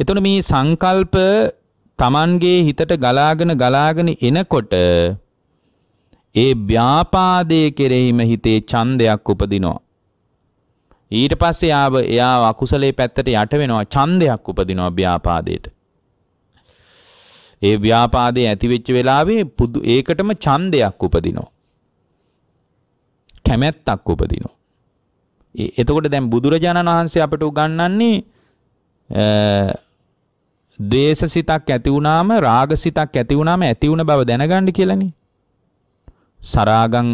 එතකොට මේ සංකල්ප Tamanගේ හිතට ගලාගෙන ගලාගෙන එනකොට ඒ ව්‍යාපාදයේ කෙරෙහිම හිතේ ඡන්දයක් උපදිනවා. ඊට පස්සේ ආව එයා අකුසලේ පැත්තට යට වෙනවා ඡන්දයක් උපදිනවා ව්‍යාපාදයට. ඒ ව්‍යාපාදයේ ඇති වෙච්ච වෙලාවේ පුදු ඒකටම ඡන්දයක් උපදිනවා. කැමැත්තක් උපදිනවා. එතකොට දැන් බුදුරජාණන් වහන්සේ අපට උගන්වන්නේ ද්වේෂසිතක් ඇති වුණාම රාගසිතක් ඇති වුණාම ඇති වුණ බව දැනගන්න කියලානේ. සරාගං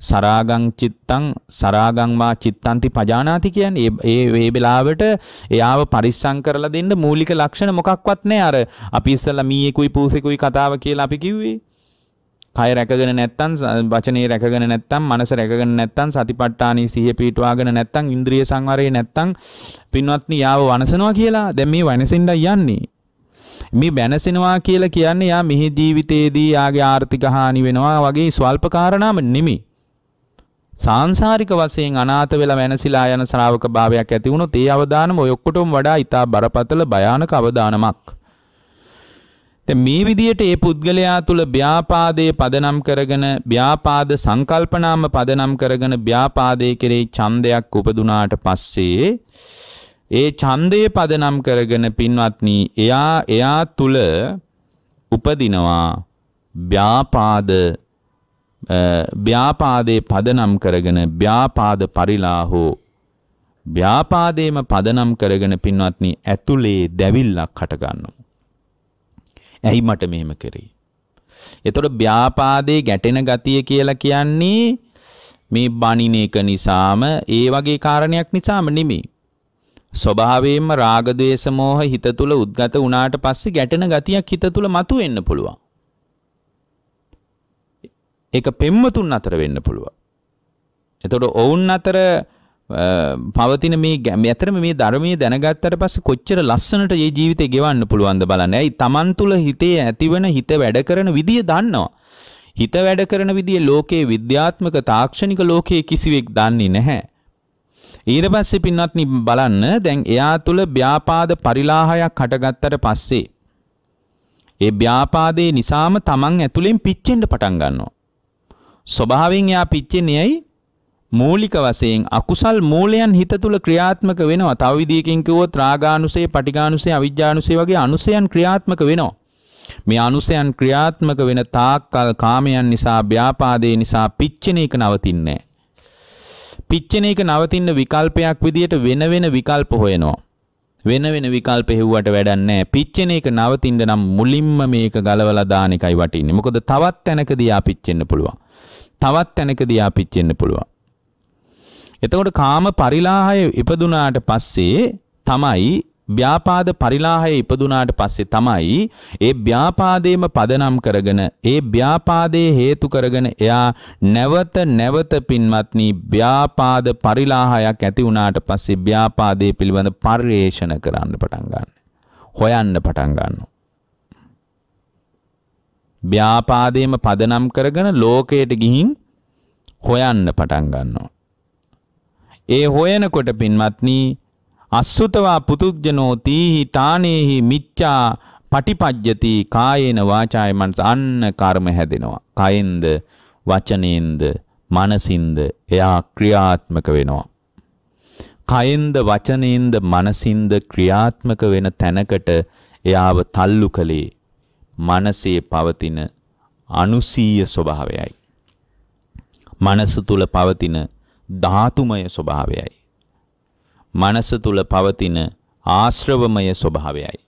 සරාගං චිත්තං සරාගං වා චිත්තන්ති පජානාති කියන්නේ. ඒ ඒ වෙලාවට එයාව පරිස්සම් කරලා දෙන්න මූලික ලක්ෂණ මොකක්වත් නැහැ. අර අපි ඉස්සෙල්ලා මීයකුයි පූසෙකුයි කතාව කියලා අපි කිව්වේ. කය රැකගෙන නැත්තම් වචනේ රැකගෙන නැත්තම් මනස රැකගෙන නැත්තම් සතිපට්ඨානී සිහිය පිටවාගෙන නැත්තම් ඉන්ද්‍රිය සංවරේ නැත්තම් පින්වත්නි යාව වනසනවා කියලා. දැන් මේ වනසෙන්ඩ යන්නේ. මේ බැනසෙනවා කියලා කියන්නේ යා මෙහි ජීවිතයේදී යාගේ ආර්ථික හානි වෙනවා වගේ ස්වල්ප කාරණාම නෙමෙයි. සාංශාරික වශයෙන් අනාථ වෙලා වෙනසිලා යන ශ්‍රාවක භාවයක් ඇති වුණොත් ඒ අවදානම ඔය ඔක්කොටම වඩා ඊටා බරපතල භයානක අවදානමක්. දැන් මේ විදිහට ඒ පුද්ගලයා තුල ව්‍යාපාදයේ පදනම් කරගෙන ව්‍යාපාද සංකල්පනාම පදනම් කරගෙන ව්‍යාපාදයේ කෙරෙහි ඡන්දයක් උපදුනාට පස්සේ ඒ ඡන්දය පදනම් කරගෙන පින්වත්නි එයා එයා තුල උපදිනවා ව්‍යාපාද ව්‍යාපාදේ පදනම් කරගෙන ව්‍යාපාද පරිලාහෝ ව්‍යාපාදේම පදනම් කරගෙන පින්වත්නි ඇතුලේ දැවිල්ලක් හට ගන්නවා. ඇයි මට මෙහෙම කරේ? එතකොට ව්‍යාපාදේ ගැටෙන ගතිය කියලා කියන්නේ මේ බණින එක නිසාම ඒ වගේ කාරණයක් නිසාම නෙමෙයි. ස්වභාවයෙන්ම රාග ద్వේෂ මෝහ හිත තුල උද්ගත වුණාට පස්සේ ගැටෙන ගතියක් හිත තුල මතුවෙන්න පුළුවන්. ඒක පෙම්වතුන් අතර වෙන්න පුළුවන්. එතකොට ඔවුන් අතර පවතින මේ ඇතරම මේ ධර්මයේ දැනගත්තට පස්සේ කොච්චර ලස්සනට මේ ජීවිතේ ගෙවන්න පුළුවන්ද බලන්න. ඇයි Taman තුල හිතේ ඇතිවන හිත වැඩ කරන විදිය දන්නවා. හිත වැඩ කරන විදිය ලෝකයේ විද්‍යාත්මක තාක්ෂණික ලෝකයේ කිසිවෙක් දන්නේ නැහැ. ඊට පස්සේ පින්වත්නි බලන්න දැන් එයා තුල ව්‍යාපාද පරිලාහයක් හටගත්තට පස්සේ ඒ ව්‍යාපාදේ නිසාම තමන් ඇතුලෙන් පිච්චෙන්න පටන් ගන්නවා. ස්වභාවයෙන් එයා පිච්චෙන්නේ ඇයි? මූලික වශයෙන් අකුසල් මූලයන් හිත තුල ක්‍රියාත්මක වෙනවා. තව විදියකින් කිව්වොත් රාගානුසය, පටිඝානුසය, අවිජ්ජානුසය වගේ අනුසයන් ක්‍රියාත්මක වෙනවා. මේ අනුසයන් ක්‍රියාත්මක වෙන තාක්කල් කාමයන් නිසා, ව්‍යාපාදේ නිසා පිච්චෙන එක නවතින්නේ නැහැ. පිච්චෙන එක නවතින්න විකල්පයක් විදියට වෙන වෙන විකල්ප හොයනවා. වෙන වෙන විකල්ප හෙව්වට වැඩක් නැහැ. පිච්චෙන එක නවතින්න නම් මුලින්ම මේක ගලවලා දාන එකයි වටින්නේ. මොකද තවත් තැනකදී ආ පිච්චෙන්න පුළුවන්. තවත් තැනකදී ආ පිච්චෙන්න පුළුවන්. එතකොට කාම පරිලාහය ඉපදුනාට පස්සේ තමයි ව්‍යාපාද පරිලාහය ඉපදුනාට පස්සේ තමයි ඒ ව්‍යාපාදේම පදනම් කරගෙන ඒ ව්‍යාපාදයේ හේතු කරගෙන එයා නැවත නැවත පින්වත්නි ව්‍යාපාද පරිලාහයක් ඇති වුණාට පස්සේ ව්‍යාපාදයේ පිළිබඳ පරිේෂණ කරන්න පටන් ගන්න. හොයන්න පටන් ගන්නවා. ව්‍යාපාදේම පදනම් කරගෙන ලෝකයට ගිහින් හොයන්න පටන් ගන්නවා. ඒ හොයනකොට පින්වත්නි අස්සුතවා පුතුග්ජනෝ තීහි තානේහි මිච්ඡා පටිපජ්ජති කායේන වාචාය මනස අන්න කර්ම හැදෙනවා. කයෙන්ද වචනයෙන්ද මනසින්ද එයා ක්‍රියාත්මක වෙනවා. කයෙන්ද වචනයෙන්ද මනසින්ද ක්‍රියාත්මක වෙන තැනකට එයාව තල්ලු කළේ මනසේ පවතින අනුසීය ස්වභාවයයි. මනස තුල පවතින ධාතුමය ස්වභාවයයි. මනස තුල පවතින ආශ්‍රවමය ස්වභාවයයි.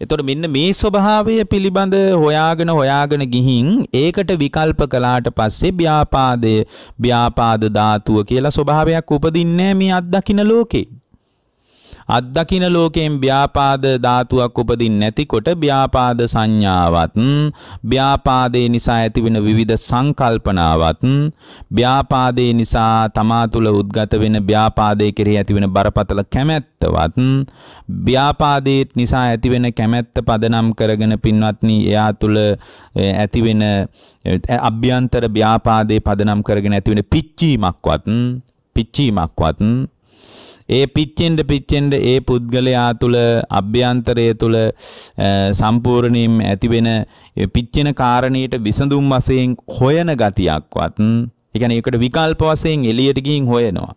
එතකොට මෙන්න මේ ස්වභාවය පිළිබඳ හොයාගෙන හොයාගෙන ගිහින් ඒකට විකල්ප කළාට පස්සේ ව්‍යාපාදය ව්‍යාපාද ධාතුව කියලා ස්වභාවයක් උපදින්නේ මේ අත්දකින්න ලෝකේ. අත්දකින ලෝකයෙන් ව්‍යාපාද ධාතුවක් උපදින් නැතිකොට ව්‍යාපාද සංඥාවත් ව්‍යාපාදේ නිසා ඇතිවෙන විවිධ සංකල්පනාවත් ව්‍යාපාදේ නිසා තමා තුළ උද්ගත වෙන ව්‍යාපාදේ කෙරෙහි ඇතිවෙන බරපතල කැමැත්තවත් ව්‍යාපාදේත් නිසා ඇතිවෙන කැමැත්ත පදනම් කරගෙන පින්වත්නි එයා තුළ ඇතිවෙන අභ්‍යන්තර ව්‍යාපාදේ පදනම් කරගෙන ඇතිවෙන පිච්චීමක්වත් පිච්චීමක්වත් ඒ පිච්චෙන්ඩ පිච්චෙන්ඩ ඒ පුද්ගලයා තුළ අභ්‍යන්තරය තුළ සම්පූර්ණයෙන් ඇතිවෙන පිච්චෙන කාරණයට විසඳුම් වශයෙන් හොයන ගතියක්වත් එකන ඒකට විකල්ප වශයෙන් එළියට ගිහින් හොයනවා.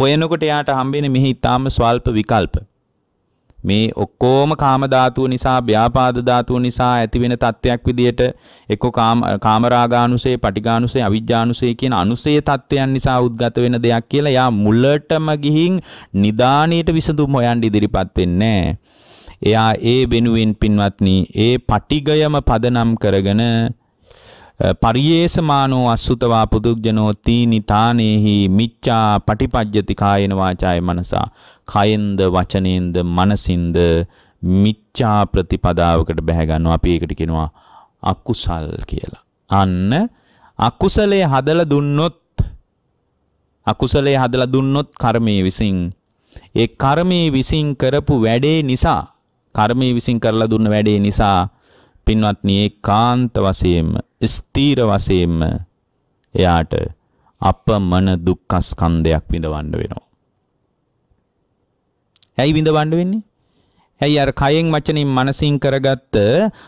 හොයනකොට එයාට හම්බෙන මෙහි ඊටාම ස්වල්ප විකල්ප. මේ ඔක්කොම කාම ධාතුව නිසා ව්‍යාපාද ධාතුව නිසා ඇතිවෙන තත්ත්වයක් විදියට එක්ක කාම කාමරාගානුසය, පටිඝානුසය, අවිජ්ජානුසය කියන අනුසය තත්ත්වයන් නිසා උද්ගත වෙන දෙයක් කියලා යා මුලටම ගිහින් නිදාණයට විසඳුම් හොයන්න ඉදිරිපත් වෙන්නේ එයා ඒ වෙනුවෙන් පින්වත්නි ඒ පටිගයම පදනම් කරගෙන පරියේසමානෝ අස්සුතවා පුදුග්ජනෝ තීනි තානේහි මිච්ඡා පටිපජ්ජති කායන වාචාය මනසා කයෙන්ද වචනයෙන්ද මනසින්ද මිච්ඡා ප්‍රතිපදාවකට බැහැ ගන්නවා අපි ඒකට කියනවා අකුසල් කියලා. අන්න අකුසලයේ හදලා දුන්නොත් අකුසලයේ හදලා දුන්නොත් කර්මයේ විසින් ඒ කර්මයේ විසින් කරපු වැඩේ නිසා කර්මයේ විසින් කරලා දුන්න වැඩේ නිසා පින්වත්නි ඒකාන්ත වශයෙන්ම ස්ථීර වශයෙන්ම එයාට අපමණ දුක්ඛ ස්කන්ධයක් විඳවන්න වෙනවා. ඇයි විඳවන්න වෙන්නේ? ඇයි අර කයෙන් වචනින් මනසින් කරගත්ත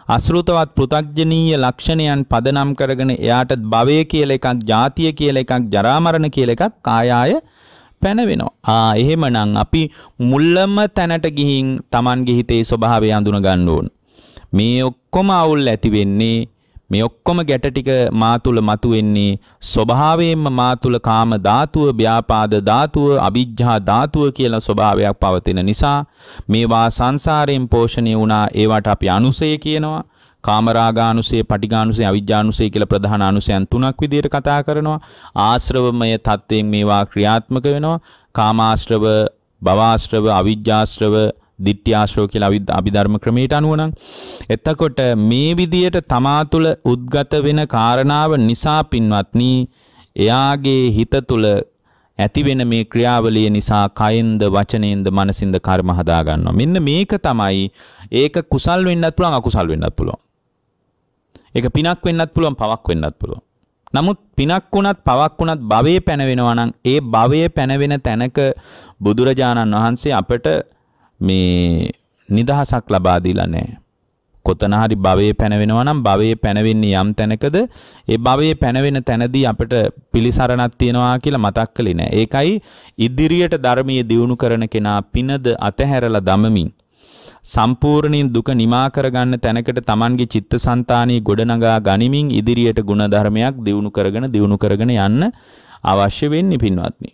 අසෘතවත් පෘ탁ජනීය ලක්ෂණයන් පදනම් කරගෙන එයාට භවය කියලා එකක්, ජාතිය කියලා එකක්, ජරා මරණ කියලා එකක් කායාය පැනවෙනවා. ආ එහෙමනම් අපි මුල්ලම තැනට ගිහින් Tamanගේ හිතේ ස්වභාවය අඳුන ගන්න ඕන. මේ ඔක්කොම අවුල් ඇති වෙන්නේ මේ ඔක්කොම ගැට ටික මා තුල මතුවෙන්නේ ස්වභාවයෙන්ම මා තුල කාම ධාතුව, ව්‍යාපාද ධාතුව, අවිජ්ජා ධාතුව කියලා ස්වභාවයක් පවතින නිසා මේවා සංසාරයෙන් පෝෂණය වුණා ඒවට අපි අනුසය කියනවා. කාමරාගානුසය, පටිඝානුසය, අවිජ්ජානුසය කියලා ප්‍රධාන අනුසයන් තුනක් විදිහට කතා කරනවා. ආශ්‍රවමය තත්වයෙන් මේවා ක්‍රියාත්මක වෙනවා. කාමාශ්‍රව, භවආශ්‍රව, අවිජ්ජාශ්‍රව, දිට්ඨ්‍යාශ්‍රව කියලා අභිධර්ම ක්‍රමයට අනුව නම් එතකොට මේ විදියට තමා තුළ උද්ගත වෙන කාරණාව නිසා පින්වත්නි එයාගේ හිත තුළ ඇති වෙන මේ ක්‍රියාවලිය නිසා කයෙන්ද වචනයෙන්ද මනසින්ද කර්ම හදා ගන්නවා. මෙන්න මේක තමයි ඒක කුසල් වෙන්නත් පුළුවන් අකුසල් වෙන්නත් පුළුවන්. ඒක පිනක් වෙන්නත් පුළුවන් පවක් වෙන්නත් පුළුවන්. නමුත් පිනක් වුණත් පවක් වුණත් භවයේ පැනවෙනවා නම් ඒ භවයේ පැනවෙන තැනක බුදුරජාණන් වහන්සේ අපට මේ නිදහසක් ලබා දීලා නැහැ. කොතන හරි භවයේ පැනවෙනවා නම් භවයේ පැනවෙන්නේ යම් තැනකද ඒ භවයේ පැනවෙන තැනදී අපිට පිළිසරණක් තියනවා කියලා මතක් කළේ නෑ. ඒකයි ඉදිරියට ධර්මයේ දියුණු කරන කෙනා පිනද අතහැරලා දමමින් සම්පූර්ණයෙන් දුක නිමා කරගන්න තැනකට Tamanගේ චිත්තසංතානී ගොඩනගා ගනිමින් ඉදිරියට ගුණ ධර්මයක් දියුණු කරගෙන දියුණු කරගෙන යන්න අවශ්‍ය වෙන්නේ පින්වත්නි.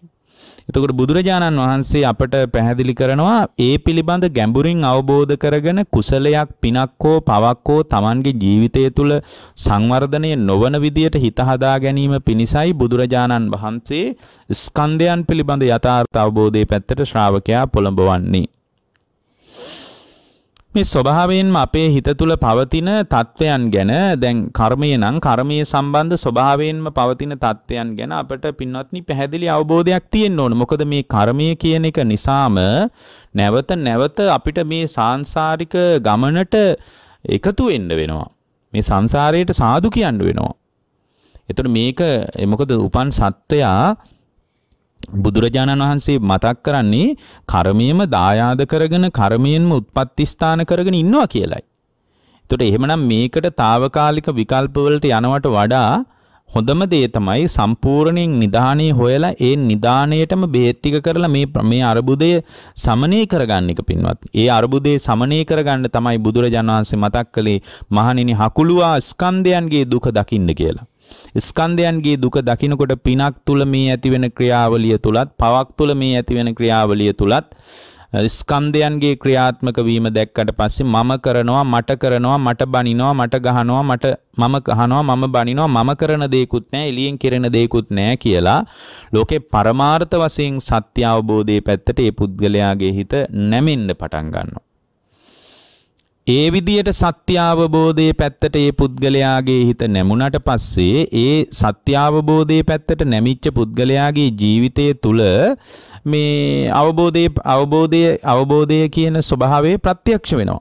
එතකොට බුදුරජාණන් වහන්සේ අපට පැහැදිලි කරනවා ඒ පිළිබඳ ගැඹුරින් අවබෝධ කරගෙන කුසලයක් පිනක් හෝ පවක් හෝ Tamanගේ ජීවිතය තුළ සංවර්ධනය නොවන විදියට හිත හදා ගැනීම පිණිසයි බුදුරජාණන් වහන්සේ ස්කන්ධයන් පිළිබඳ යථාර්ථ අවබෝධයේ පැත්තට ශ්‍රාවකයා පොළඹවන්නේ. මේ ස්වභාවයෙන්ම අපේ හිත තුළ පවතින තත්ත්වයන් ගැන දැන් කර්මය නම් කර්මයේ සම්බන්ධ ස්වභාවයෙන්ම පවතින තත්ත්වයන් ගැන අපට පින්වත්නි පැහැදිලි අවබෝධයක් තියෙන්න ඕන. මොකද මේ කර්මය කියන එක නිසාම නැවත නැවත අපිට මේ සාංශාරික ගමනට එකතු වෙන්න වෙනවා. මේ සංසාරයට සාදු කියන්න වෙනවා. එතකොට මේක මොකද උපන් සත්වයා බුදුරජාණන් වහන්සේ මතක් කරන්නේ කර්මයේම දායාද කරගෙන කර්මයෙන්ම උත්පත්ති ස්ථාන කරගෙන ඉන්නවා කියලයි. එතකොට එහෙමනම් මේකට తాවකාලික විකල්පවලට යනවට වඩා හොඳම දේ තමයි සම්පූර්ණයෙන් නිදානේ හොයලා ඒ නිදානයටම බෙහෙත් ටික කරලා මේ මේ අරුබුදය සමනය කරගන්න එක පින්වත්. ඒ අරුබුදේ සමනය කරගන්න තමයි බුදුරජාණන් වහන්සේ මතක් කළේ මහණෙනි හකුලුවා ස්කන්ධයන්ගේ දුක දකින්න කියලා. ස්කන්ධයන්ගේ දුක දකිනකොට පිනක් තුල මේ ඇතිවෙන ක්‍රියාවලිය තුලත් පවක් තුල මේ ඇතිවෙන ක්‍රියාවලිය තුලත් ස්කන්ධයන්ගේ ක්‍රියාත්මක වීම දැක්කට පස්සේ මම කරනවා මට කරනවා මට බනිනවා මට ගහනවා මට මම ගහනවා මම බනිනවා මම කරන දේකුත් නැහැ එළියෙන් කෙරෙන දේකුත් නැහැ කියලා ලෝකේ පරමාර්ථ වශයෙන් සත්‍ය අවබෝධයේ පැත්තට ඒ පුද්ගලයාගේ හිත නැමෙන්න පටන් ගන්නවා. ඒ විදියට සත්‍ය අවබෝධයේ පැත්තට ඒ පුද්ගලයාගේ හිත නැමුණට පස්සේ ඒ සත්‍ය අවබෝධයේ පැත්තට නැමිච්ච පුද්ගලයාගේ ජීවිතය තුළ මේ අවබෝධයේ අවබෝධය අවබෝධය කියන ස්වභාවය ප්‍රත්‍යක්ෂ වෙනවා.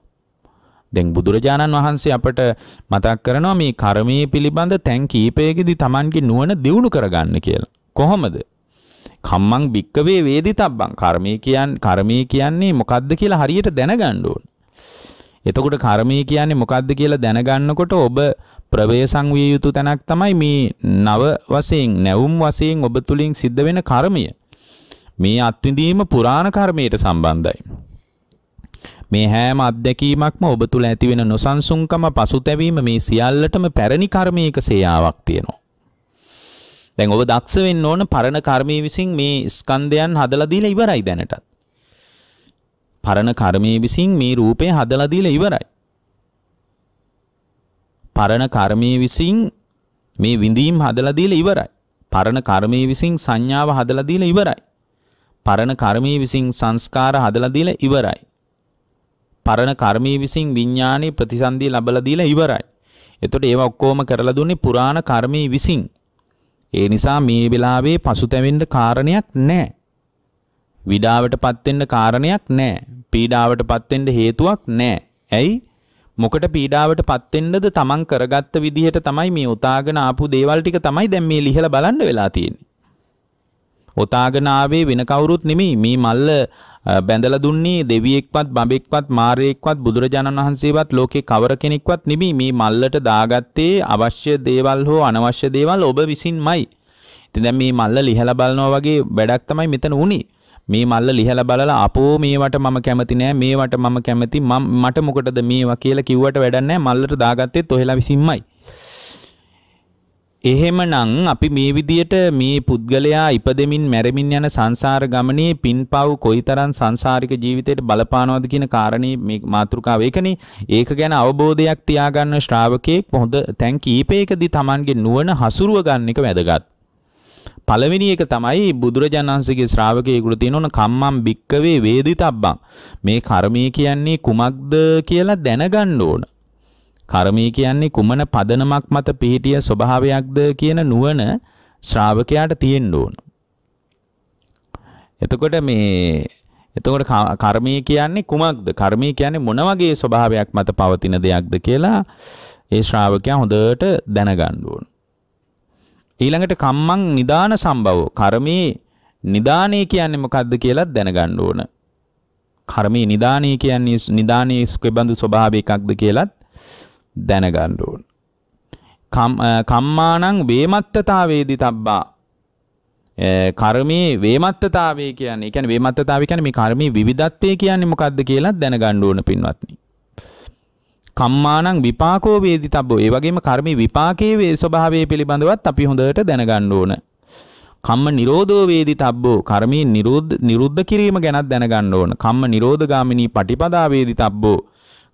දැන් බුදුරජාණන් වහන්සේ අපට මතක් කරනවා මේ කර්මයේ පිළිබඳ තැන් කීපයකදී Tamanගේ නුවණ දියුණු කරගන්න කියලා. කොහොමද? කම්මං භික්කවේ වේදිතබ්බං කර්මයේ කියන්නේ කර්මයේ කියන්නේ මොකද්ද කියලා හරියට දැනගන්න ඕන. එතකොට කර්මය කියන්නේ මොකක්ද කියලා දැනගන්නකොට ඔබ ප්‍රවේශම් විය යුතු තැනක් තමයි මේ නව වශයෙන් නැවුම් වශයෙන් ඔබ තුලින් සිද්ධ වෙන කර්මය. මේ අත්විඳීම පුරාණ කර්මයට සම්බන්ධයි. මේ හැම අත්දැකීමක්ම ඔබ තුල ඇතිවෙන නොසන්සුන්කම පසුතැවීම මේ සියල්ලටම පැරණි කර්මයක සේයාවක් තියෙනවා. දැන් ඔබ දක්ෂ වෙන්න ඕන පරණ කර්මයේ විසින් මේ ස්කන්ධයන් හදලා දීලා ඉවරයි දැනටත්. පරණ කර්මයේ විසින් මේ රූපය හදලා දීලා ඉවරයි. පරණ කර්මයේ විසින් මේ විඳීම් හදලා දීලා ඉවරයි. පරණ කර්මයේ විසින් සංඥාව හදලා දීලා ඉවරයි. පරණ කර්මයේ විසින් සංස්කාර හදලා දීලා ඉවරයි. පරණ කර්මයේ විසින් විඥානයේ ප්‍රතිසන්දිය ලැබලා දීලා ඉවරයි. එතකොට ඒවා ඔක්කොම කරලා දුන්නේ පුරාණ කර්මයේ විසින්. ඒ නිසා මේ වෙලාවේ පසුතැවෙන්න කාරණයක් නැහැ. විඩාවට පත්වෙන්න කාරණයක් නැහැ. පීඩාවට පත්වෙන්න හේතුවක් නැහැ. ඇයි? මොකට පීඩාවට පත්වෙන්නද තමන් කරගත්ත විදිහට තමයි මේ උතාගෙන ආපු දේවල් ටික තමයි දැන් මේ ලිහලා බලන්න වෙලා තියෙන්නේ. උතාගෙන ආවේ වෙන කවුරුත් නෙමෙයි මේ මල්ල බැඳලා දුන්නේ දෙවියෙක්වත් බඹෙක්වත් මාරයෙක්වත් බුදුරජාණන් වහන්සේවත් ලෝකේ කවර කෙනෙක්වත් නෙමෙයි මේ මල්ලට දාගත්තේ අවශ්‍ය දේවල් හෝ අනවශ්‍ය දේවල් ඔබ විසින්මයි. ඉතින් දැන් මේ මල්ල ලිහලා බලනවා වගේ වැඩක් තමයි මෙතන උනේ. මේ මල්ල ලිහලා බලලා අපෝ මේවට මම කැමති නෑ මේවට මම කැමති මට මොකටද මේවා කියලා කිව්වට වැඩක් නෑ මල්ලට දාගත්තෙත් ඔහෙලා විසින්මයි. එහෙමනම් අපි මේ විදියට මේ පුද්ගලයා ඉපදෙමින් මැරෙමින් යන සංසාර ගමනේ පින්පව් කොයිතරම් සංසාරික ජීවිතයට බලපානවද කියන කාරණේ මේ මාතෘකාව ඒකනේ. ඒක ගැන අවබෝධයක් තියාගන්න ශ්‍රාවකෙක් හොඳ තැන් කීපයකදී Tamanගේ නුවණ හසුරුව ගන්න එක වැදගත්. පළවෙනි එක තමයි බුදුරජාණන් වහන්සේගේ ශ්‍රාවකයෙකුට තියෙන ඕන කම්මම් භික්කවේ වේදිතබ්බං. මේ කර්මය කියන්නේ කුමක්ද කියලා දැනගන්න ඕන. කර්මය කියන්නේ කුමන පදනමක් මත පිහිටිය ස්වභාවයක්ද කියන නුවණ ශ්‍රාවකයාට තියෙන්න ඕන. එතකොට මේ එතකොට කර්මය කියන්නේ කුමක්ද? කර්මය කියන්නේ මොන වගේ ස්වභාවයක් මත පවතින දෙයක්ද කියලා ඒ ශ්‍රාවකයා හොඳට දැනගන්න ඕන. ඊළඟට කම්මං නිදාන සම්භවෝ කර්මයේ නිදානය කියන්නේ මොකක්ද කියලා දැනගන්න ඕන. කර්මයේ නිදානය කියන්නේ නිදානයේ ස්කෙබඳු ස්වභාවයකක්ද කියලත් දැනගන්න ඕන. කම්මානං වේමත්තතාවේදි තබ්බා කර්මයේ වේමත්තතාවය කියන්නේ කියන්නේ වේමත්තතාවය කියන්නේ මේ කර්මයේ විවිධත්වය කියන්නේ මොකක්ද කියලා දැනගන්න ඕන පින්වත්නි. කම්මානං විපාකෝ වේදිතබ්බෝ. ඒ වගේම කර්ම විපාකයේ වේ ස්වභාවය පිළිබඳවත් අපි හොඳට දැනගන්න ඕන. කම්ම නිරෝධෝ වේදිතබ්බෝ. කර්මී නිරුද්ධ නිරුද්ධ කිරීම ගැනත් දැනගන්න ඕන. කම්ම නිරෝධගාමිනී පටිපදා වේදිතබ්බෝ.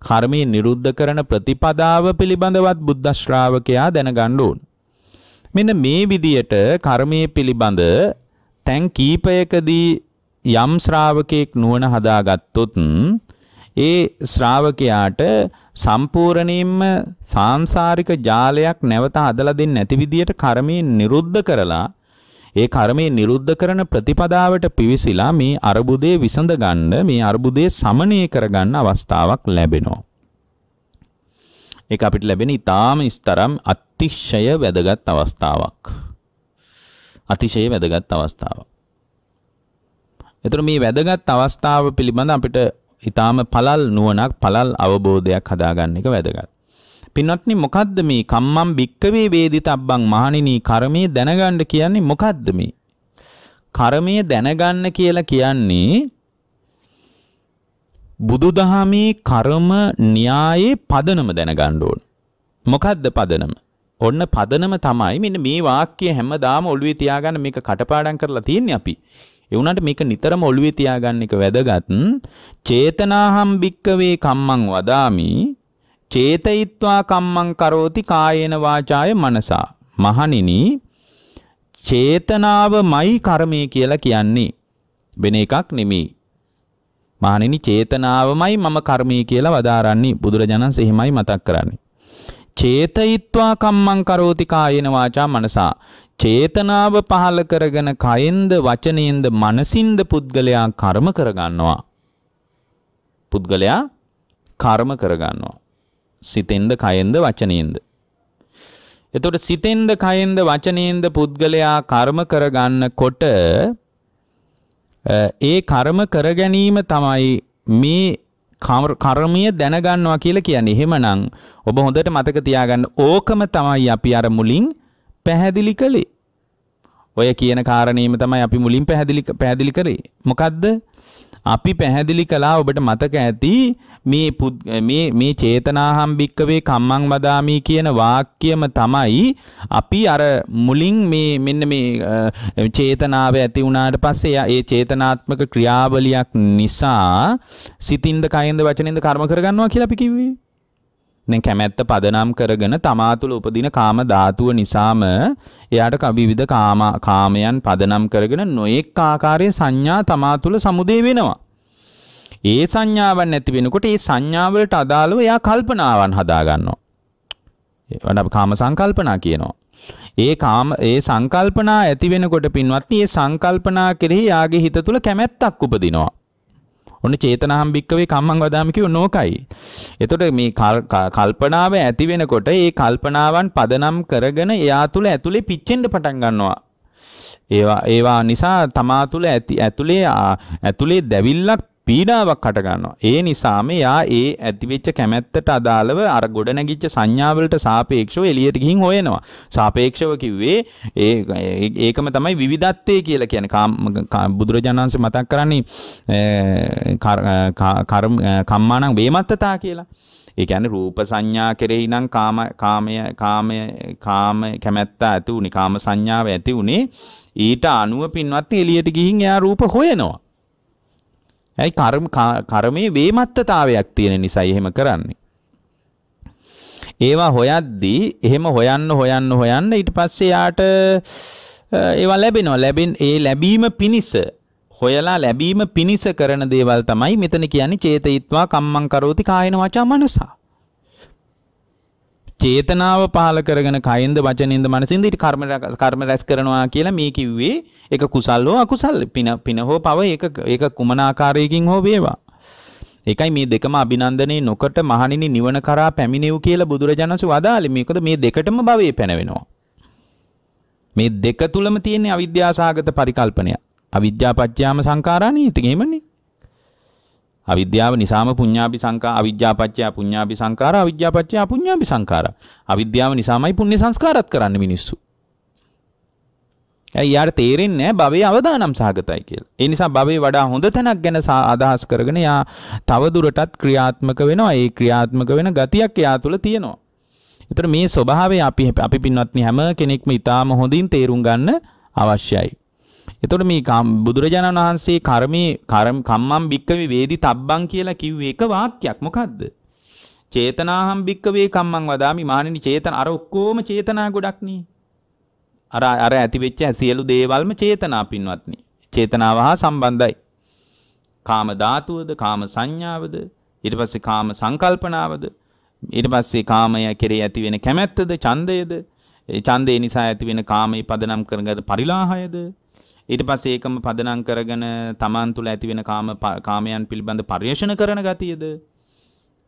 කර්මී නිරුද්ධ කරන ප්‍රතිපදාව පිළිබඳවත් බුද්ධ ශ්‍රාවකයා දැනගන්න ඕන. මෙන්න මේ විදියට කර්මයේ පිළිබඳ තැන් කීපයකදී යම් ශ්‍රාවකෙක් නුවණ හදාගත්තොත් ඒ ශ්‍රාවකයාට සම්පූර්ණයෙන්ම සාංශාරික ජාලයක් නැවත හදලා දෙන්නේ නැති විදියට කර්මයෙන් නිරුද්ධ කරලා ඒ කර්මයේ නිරුද්ධ කරන ප්‍රතිපදාවට පිවිසිලා මේ අරුබුදේ විසඳ ගන්න මේ අරුබුදේ සමනය කරගන්න අවස්ථාවක් ලැබෙනවා. ඒක අපිට ලැබෙන ඊටාම ස්තරම් අතිශය වැදගත් අවස්ථාවක්. අතිශය වැදගත් අවස්ථාවක්. එතකොට මේ වැදගත් අවස්ථාව පිළිබඳ අපිට ඊටාම පළල් නුවණක් පළල් අවබෝධයක් හදාගන්න එක වැදගත්. පින්වත්නි මොකද්ද මේ කම්මම් බික්කවේ වේදිතබ්බං මහණෙනි කර්මයේ දැනගන්න කියන්නේ මොකද්ද මේ? කර්මයේ දැනගන්න කියලා කියන්නේ බුදුදහමේ කර්ම න්‍යායේ පදනම දැනගන්න ඕන. මොකද්ද පදනම? ඔන්න පදනම තමයි මෙන්න මේ වාක්‍ය හැමදාම ඔළුවේ තියාගන්න මේක කටපාඩම් කරලා තියෙන්නේ අපි. ඒ වුණාට මේක නිතරම ඔළුවේ තියාගන්න එක වැදගත්. චේතනාහම් භික්කවේ කම්මං වදාමි චේතයිත්වා කම්මං කරෝති කායේන වාචාය මනසා. මහණෙනි චේතනාවමයි කර්මය කියලා කියන්නේ. වෙන එකක් නෙමෙයි. මහණෙනි චේතනාවමයි මම කර්මය කියලා වදාරන්නේ බුදුරජාණන් එහෙමයි මතක් කරන්නේ. චේතයිත්වා කම්මං කරෝති කායේන වාචා මනසා චේතනාව පහල කරගෙන කයෙන්ද වචනයෙන්ද මනසින්ද පුද්ගලයා කර්ම කරගන්නවා? පුද්ගලයා කර්ම කරගන්නවා. සිතෙන්ද කයෙන්ද වචනයෙන්ද? එතකොට සිතෙන්ද කයෙන්ද වචනයෙන්ද පුද්ගලයා කර්ම කරගන්නකොට ඒ කර්ම කර ගැනීම තමයි මේ කර්මය දැනගන්නවා කියලා කියන්නේ. එහෙමනම් ඔබ හොඳට මතක තියාගන්න ඕකම තමයි අපි අර මුලින් පැහැදිලි කළේ. ඔය කියන කාරණේම තමයි අපි මුලින් පැහැදිලි පැහැදිලි කරේ. මොකද්ද? අපි පැහැදිලි කළා ඔබට මතක ඇති මේ මේ මේ චේතනාහම් භික්කවේ කම්මං වදාමි කියන වාක්‍යම තමයි අපි අර මුලින් මේ මෙන්න මේ චේතනාව ඇති වුණාට පස්සේ ඒ චේතනාත්මක ක්‍රියාවලියක් නිසා සිතින්ද කයින්ද වචනින්ද කර්ම කරගන්නවා කියලා අපි කිව්වේ. දැන් කැමැත්ත පදනම් කරගෙන තමා තුළ උපදින කාම ධාතුව නිසාම එයාට විවිධ කාම කාමයන් පදනම් කරගෙන නොඑක් ආකාරයේ සංඥා තමා තුළ සමුදේ වෙනවා. ඒ සංඥාවන් නැති වෙනකොට ඒ සංඥාවලට අදාළව එයා කල්පනාවන් හදා ගන්නවා. ඒවට කාම සංකල්පනා කියනවා. ඒ කාම ඒ සංකල්පනා ඇති වෙනකොට පින්වත්නි ඒ සංකල්පනා කෙරෙහි යාගේ හිත තුළ කැමැත්තක් උපදිනවා. ඔන්න චේතනහම් භික්කවේ කම්මං වදාමි කිව්ව නෝකයි. එතකොට මේ කල්පනාව ඇති වෙනකොට ඒ කල්පනාවන් පදනම් කරගෙන එයා තුළ ඇතුලේ පිච්චෙන්න පටන් ගන්නවා. ඒවා ඒවා නිසා තමා තුළ ඇති ඇතුලේ ඇතුලේ දැවිල්ලක් පීඩාවක් හටගන්නවා. ඒ නිසාම යා ඒ ඇතිවෙච්ච කැමැත්තට අදාළව අර ගොඩනැගිච්ච සංඥාවලට සාපේක්ෂව එළියට ගිහින් හොයනවා. සාපේක්ෂව කිව්වේ ඒ ඒකම තමයි විවිධත්වය කියලා කියන්නේ. බුදුරජාණන් වහන්සේ මතක් කරන්නේ කර්ම කම්මානං වේමත්තතා කියලා. ඒ කියන්නේ රූප සංඥා කෙරෙහි නම් කාම කාමය කාමය කාම කැමැත්ත ඇති උනේ කාම සංඥාව ඇති උනේ ඊට අනුව පින්වත් එළියට ගිහින් එයා රූප හොයනවා. ඇයි කර්ම කර්මයේ වේමත්තතාවයක් තියෙන නිසා එහෙම කරන්නේ. ඒවා හොයද්දී එහෙම හොයන්න හොයන්න හොයන්න ඊට පස්සේ යාට ඒවා ලැබෙනවා. ලැබෙන ඒ ලැබීම පිණිස හොයලා ලැබීම පිණිස කරන දේවල් තමයි මෙතන කියන්නේ චේතයිත්වා කම්මං කරෝති කායන වචා මනසා. චේතනාව පහල කරගෙන කයින්ද වචනින්ද මනසින්ද ඊට කර්ම කර්ම රැස් කරනවා කියලා මේ කිව්වේ ඒක කුසල් හෝ අකුසල් පින පින හෝ පව ඒක ඒක කුමන ආකාරයකින් හෝ වේවා. ඒකයි මේ දෙකම අභිනන්දනේ නොකොට මහණෙනි නිවන කරා පැමිණෙව් කියලා බුදුරජාණන්සේ වදාළේ. මේකද මේ දෙකටම භවයේ පැනවෙනවා. මේ දෙක තුලම තියෙන අවිද්‍යාසහගත පරිකල්පනය. අවිද්‍යාපච්චයාම සංඛාරානේ. ඉතින් එහෙමනේ. අවිද්‍යාව නිසාම පුඤ්ඤාපි සංකා අවිද්‍යාපච්චය පුඤ්ඤාපි සංකාර අවිද්‍යාපච්චය අපුඤ්ඤාපි සංකාර. අවිද්‍යාව නිසාමයි පුණ්‍ය සංස්කාරත් කරන්න මිනිස්සු. ඇයි යාට තේරෙන්නේ නැහැ භවයේ අවදානම් සහගතයි කියලා. ඒ නිසා භවයේ වඩා හොඳ තැනක් ගැන අදහස් කරගෙන යා තව දුරටත් ක්‍රියාත්මක වෙනවා. ඒ ක්‍රියාත්මක වෙන ගතියක් එයා තුළ තියෙනවා. ඒතර මේ ස්වභාවය අපි අපි පින්වත්නි හැම කෙනෙක්ම ඊටාම හොඳින් තේරුම් ගන්න අවශ්‍යයි. එතකොට මේ බුදුරජාණන් වහන්සේ කර්මී කර්ම කම්මම් භික්කවේ වේදි තබ්බං කියලා කිව්වේ එක වාක්‍යයක් මොකද්ද? චේතනාහම් භික්කවේ කම්මං වදාමි මානිනි චේතන අර ඔක්කොම චේතනා ගොඩක් නේ. අර අර ඇති වෙච්ච සියලු දේවල්ම චේතනා පින්වත්නි. චේතනාව හා සම්බන්ධයි. කාම ධාතුවද කාම සංඥාවද ඊට පස්සේ කාම සංකල්පනාවද ඊට පස්සේ කාමය කෙරේ ඇති වෙන කැමැත්තද ඡන්දයද ඒ ඡන්දේ නිසා ඇති වෙන කාමයේ පදනම් කරගත පරිලාහයද ඊට පස්සේ ඒකම පදනම් කරගෙන තමන් තුළ ඇති වෙන කාම කාමයන් පිළිබඳ පරිශන කරන ගතියද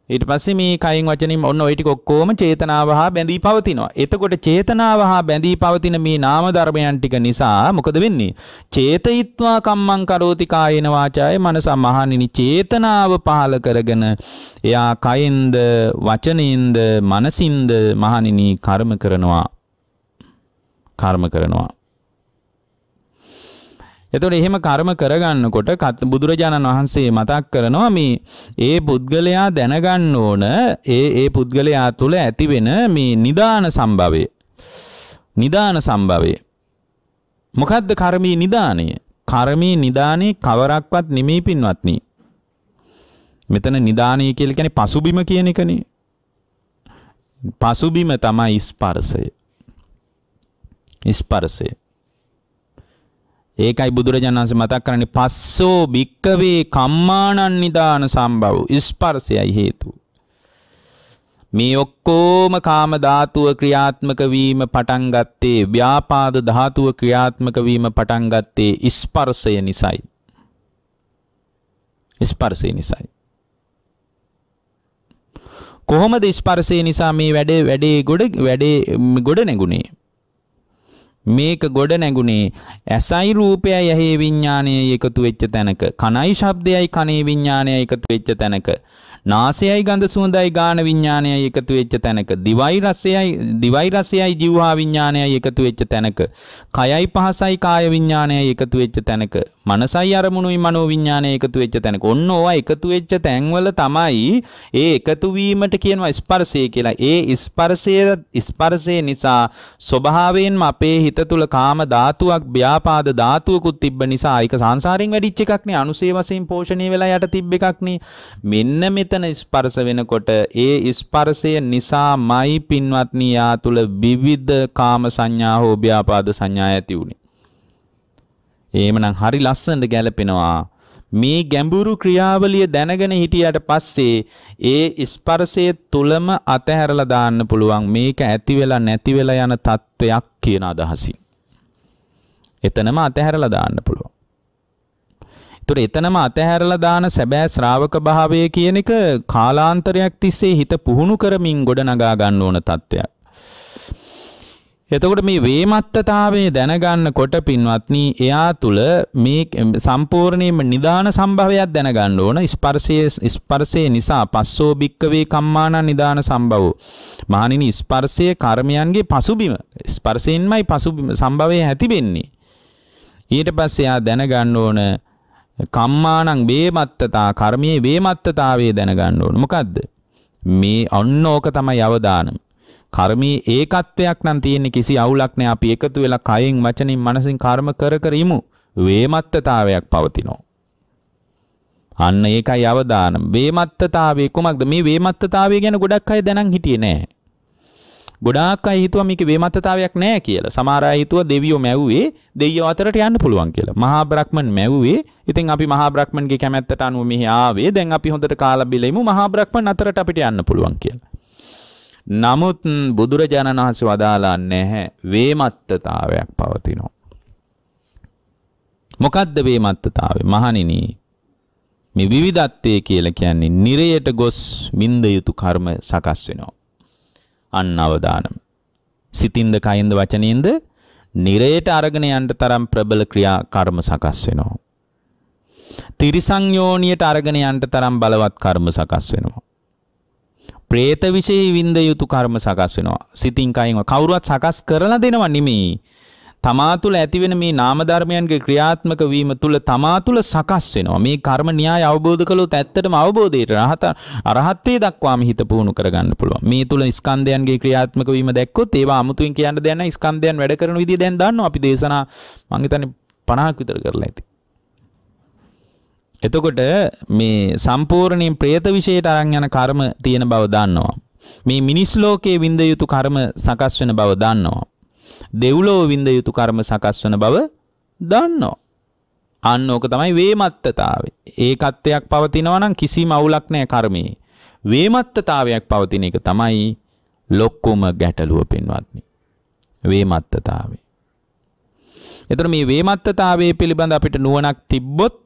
ඊට පස්සේ මේ කයින් වචනින් ඔන්න ওই ටික ඔක්කොම චේතනාව හා බැඳී පවතිනවා. එතකොට චේතනාව හා බැඳී පවතින මේ නාම ධර්මයන් ටික නිසා මොකද වෙන්නේ? චේතයිත්වා කම්මං කරෝති කායේන වාචාය මනස මහණෙනි චේතනාව පහල කරගෙන එයා කයින්ද වචනින්ද මනසින්ද මහණෙනි කර්ම කරනවා. කර්ම කරනවා. එතකොට එහෙම කර්ම කරගන්නකොට බුදුරජාණන් වහන්සේ මතක් කරනවා මේ ඒ පුද්ගලයා දැනගන්න ඕන ඒ ඒ පුද්ගලයා තුළ ඇතිවෙන මේ නිදාන සම්භවය. නිදාන සම්භවය. මොකද්ද කර්මී නිදානය? කර්මී නිදානේ කවරක්වත් නෙමෙයි පින්වත්නි. මෙතන නිදානය කියලා කියන්නේ පසුබිම කියන එකනේ. පසුබිම තමයි ස්පර්ශය. ස්පර්ශය. ඒකයි බුදුරජාණන් වහන්සේ මතක් කරන්නේ පස්සෝ භික්කවේ කම්මානන් නිදාන සම්භව ස්පර්ශයයි හේතු. මේ ඔක්කොම කාම ධාතුව ක්‍රියාත්මක වීම පටන් ගත්තේ ව්‍යාපාද ධාතුව ක්‍රියාත්මක වීම පටන් ගත්තේ ස්පර්ශය නිසයි. ස්පර්ශය නිසයි. කොහොමද ස්පර්ශය නිසා මේ වැඩේ වැඩේ ගොඩ වැඩේ ගොඩ නැගුණේ? මේක ගොඩ නැගුණේ ඇසයි රූපයයි ඇහි විඤ්ඥානය එකතු වෙච්ච තැනක. කනයි ශබ්දයයි කනේ විඤ්ඥානය එකතු වෙච්ච තැනක. නාසයයි ගඳ සුවඳයි ගාන විඤ්ඥානයයි එකතු වෙච්ච තැනක. දිවයි රසයයි දිවයි රසයයි ජීවහා විඤ්ඥානයයි එකතු වෙච්ච තැනක. කයයි පහසයි කාය විඤ්ඥානයයි එකතු වෙච්ච තැනක. මනසයි අරමුණුයි මනෝ විඤ්ඥානය එකතු වෙච්ච තැනක. ඔන්න ඕවා එකතු වෙච්ච තැන්වල තමයි ඒ එකතු වීමට කියනවා ස්පර්ශය කියලා. ඒ ස්පර්ශය ස්පර්ශය නිසා ස්වභාවයෙන්ම අපේ හිත තුළ කාම ධාතුවක් ව්‍යාපාද ධාතුවකුත් තිබ්බ නිසා ඒක සංසාරයෙන් වැඩිච්ච එකක්නේ. අනුසේ වශයෙන් පෝෂණය වෙලා යට තිබ්බ එකක්නේ. මෙන්න මෙත මෙතන ස්පර්ශ වෙනකොට ඒ ස්පර්ශය නිසාමයි පින්වත්නි යා තුල විවිධ කාම සංඥා හෝ ව්‍යාපාද සංඥා ඇති වුනේ. එහෙමනම් හරි ලස්සනට ගැලපෙනවා. මේ ගැඹුරු ක්‍රියාවලිය දැනගෙන හිටියට පස්සේ ඒ ස්පර්ශය තුලම අතහැරලා දාන්න පුළුවන් මේක ඇති වෙලා නැති වෙලා යන තත්වයක් කියන අදහසින්. එතනම අතහැරලා දාන්න පුළුවන්. ඒතර එතනම අතහැරලා දාන සැබෑ ශ්‍රාවක භාවය කියන එක කාලාන්තරයක් තිස්සේ හිත පුහුණු කරමින් ගොඩනගා ගන්න ඕන තත්ත්වයක්. එතකොට මේ වේමත්තතාවයේ දැනගන්නකොට පින්වත්නි එයා තුල මේ සම්පූර්ණයෙන්ම නිදාන සම්භවයක් දැනගන්න ඕන ස්පර්ශයේ ස්පර්ශයේ නිසා පස්සෝ භික්කවේ කම්මාන නිදාන සම්භවෝ මහණෙනි ස්පර්ශයේ කර්මයන්ගේ පසුබිම ස්පර්ශයෙන්මයි පසුබිම සම්භවයේ ඇති වෙන්නේ ඊට පස්සේ එයා දැනගන්න ඕන කම්මානං වේමත්තතා කර්මයේ වේමත්තතාවය දැනගන්න ඕන. මොකද්ද? මේ ඔන්න ඕක තමයි අවදානම. කර්මයේ ඒකත්වයක් නම් තියෙන්නේ කිසි අවුලක් නැහැ. අපි එකතු වෙලා කයෙන් වචනින් මනසින් කර්ම කර කර ඉමු. වේමත්තතාවයක් පවතිනවා. අන්න ඒකයි අවදානම. වේමත්තතාවය කුමක්ද? මේ වේමත්තතාවය ගැන ගොඩක් අය දැනන් හිටියේ නැහැ. ගොඩාක් අය හිතුවා මේක වේමත්තතාවයක් නැහැ කියලා. සමහර අය හිතුවා දෙවියෝ මැව්වේ දෙයියෝ අතරට යන්න පුළුවන් කියලා. මහා බ්‍රහ්මන් මැව්වේ. ඉතින් අපි මහා බ්‍රහ්මන්ගේ කැමැත්තට අනුව මෙහි ආවේ. දැන් අපි හොඳට කාලා බිලෙමු මහා බ්‍රහ්මන් අතරට අපිට යන්න පුළුවන් කියලා. නමුත් බුදුරජාණන් වහන්සේ වදාලා නැහැ වේමත්තතාවයක් පවතිනවා. මොකද්ද වේමත්තතාවය? මහණෙනි මේ විවිධත්වය කියලා කියන්නේ නිරයට ගොස් මින්ද යුතු කර්ම සකස් වෙනවා. අන්න අවදානම. සිතින්ද කයින්ද වචනයෙන්ද නිරයට අරගෙන යන්න තරම් ප්‍රබල ක්‍රියා කර්ම සකස් වෙනවා. තිරිසං යෝනියට අරගෙන යන්න තරම් බලවත් කර්ම සකස් වෙනවා. പ്രേත විශේෂ විඳ යුතු කර්ම සකස් වෙනවා. සිතින් කයින් කවුරුවත් සකස් කරලා දෙනව නෙමෙයි. තමා තුළ ඇතිවෙන මේ නාම ධර්මයන්ගේ ක්‍රියාත්මක වීම තුළ තමා තුළ සකස් වෙනවා. මේ කර්ම න්‍යාය අවබෝධ කළොත් ඇත්තටම අවබෝධයට රහත අරහත්ත්වයේ දක්වාම හිත පුහුණු කරගන්න පුළුවන්. මේ තුළ ස්කන්ධයන්ගේ ක්‍රියාත්මක වීම දැක්කොත් ඒවා අමුතුවෙන් කියන්න දෙයක් නැහැ. ස්කන්ධයන් වැඩ කරන විදිය දැන් දන්නවා. අපි දේශනා මං හිතන්නේ 50ක් විතර කරලා ඇති. එතකොට මේ සම්පූර්ණයෙන් പ്രേත විශේෂයට අරන් යන කර්ම තියෙන බව දන්නවා. මේ මිනිස් ලෝකයේ විඳ යුතු කර්ම සකස් වෙන බව දන්නවා. දෙව්ලොව විඳ යුතු කර්ම සකස් වන බව දන්නවා. අන්න ඕක තමයි වේමත්තතාවය. ඒකත්වයක් පවතිනවා නම් කිසිම අවුලක් නැහැ කර්මයේ. වේමත්තතාවයක් පවතින එක තමයි ලොක්කුම ගැටලුව පින්වත්නි. වේමත්තතාවය. එතකොට මේ වේමත්තතාවයේ පිළිබඳ අපිට නුවණක් තිබ්බොත්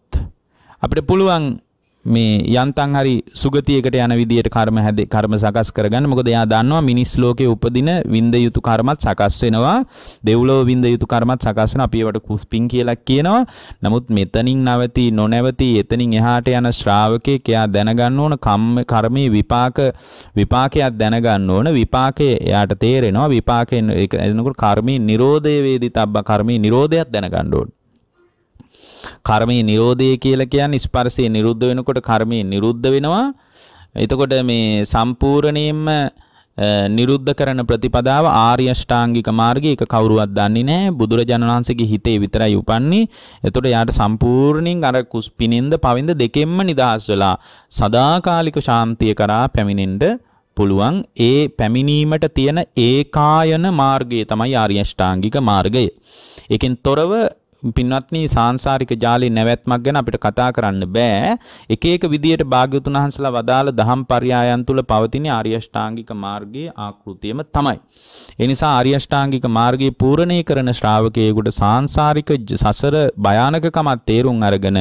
අපිට පුළුවන් මේ යන්තම් හරි සුගතියකට යන විදියට කර්ම හැද කර්ම සකස් කරගන්න. මොකද එයා දන්නවා මිනිස් ලෝකේ උපදින විඳ යුතු කර්මත් සකස් වෙනවා. දෙව්ලොව විඳ යුතු කර්මත් සකස් වෙනවා. අපි ඒවට කුස්පින් කියලා කියනවා. නමුත් මෙතනින් නැවති නොනැවති එතනින් එහාට යන ශ්‍රාවකෙක් එයා දැනගන්න ඕන කම්ම කර්මයේ විපාක විපාකයක් දැනගන්න ඕන. විපාකේ එයාට තේරෙනවා. විපාකයෙන් ඒක එනකොට කර්මයේ නිරෝධය වේදිතබ්බ කර්මයේ නිරෝධයක් දැනගන්න ඕන. කර්මයේ නිරෝධය කියලා කියන්නේ ස්පර්ශය නිරුද්ධ වෙනකොට කර්මය නිරුද්ධ වෙනවා. එතකොට මේ සම්පූර්ණයෙන්ම නිරුද්ධ කරන ප්‍රතිපදාව ආර්ය අෂ්ටාංගික මාර්ගය ඒක කවුරුවත් දන්නේ නැහැ. බුදුරජාණන් වහන්සේගේ හිතේ විතරයි උපන්නේ. එතකොට යාට සම්පූර්ණයෙන් අර කුස්පිනින්ද පවින්ද දෙකෙන්ම නිදහස් වෙලා සදාකාලික ශාන්තිය කරා පැමිණෙන්න පුළුවන් ඒ පැමිණීමට තියෙන ඒකායන මාර්ගය තමයි ආර්ය අෂ්ටාංගික මාර්ගය. ඒකෙන් තොරව පින්වත්නි සාංශාරික ජාලේ නැවැත්මක් ගැන අපිට කතා කරන්න බෑ. එක එක විදියට භාග්‍යවතුන් වහන්සේලා වදාළ දහම් පරයයන් තුල පවතින ආර්ය අෂ්ටාංගික මාර්ගයේ ආකෘතියම තමයි. ඒ නිසා ආර්ය අෂ්ටාංගික මාර්ගයේ පූර්ණේ කරන ශ්‍රාවකයෙකුට සාංශාරික සසර භයානකකම තේරුම් අරගෙන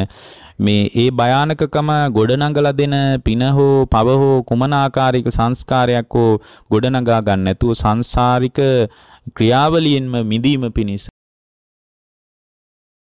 මේ ඒ භයානකකම ගොඩනඟලා දෙන පින හෝ පව හෝ කුමන ආකාරයක සංස්කාරයක් හෝ ගොඩනගා ගන්න නැතුව සංසාරික ක්‍රියාවලියෙන්ම මිදීම පිණිස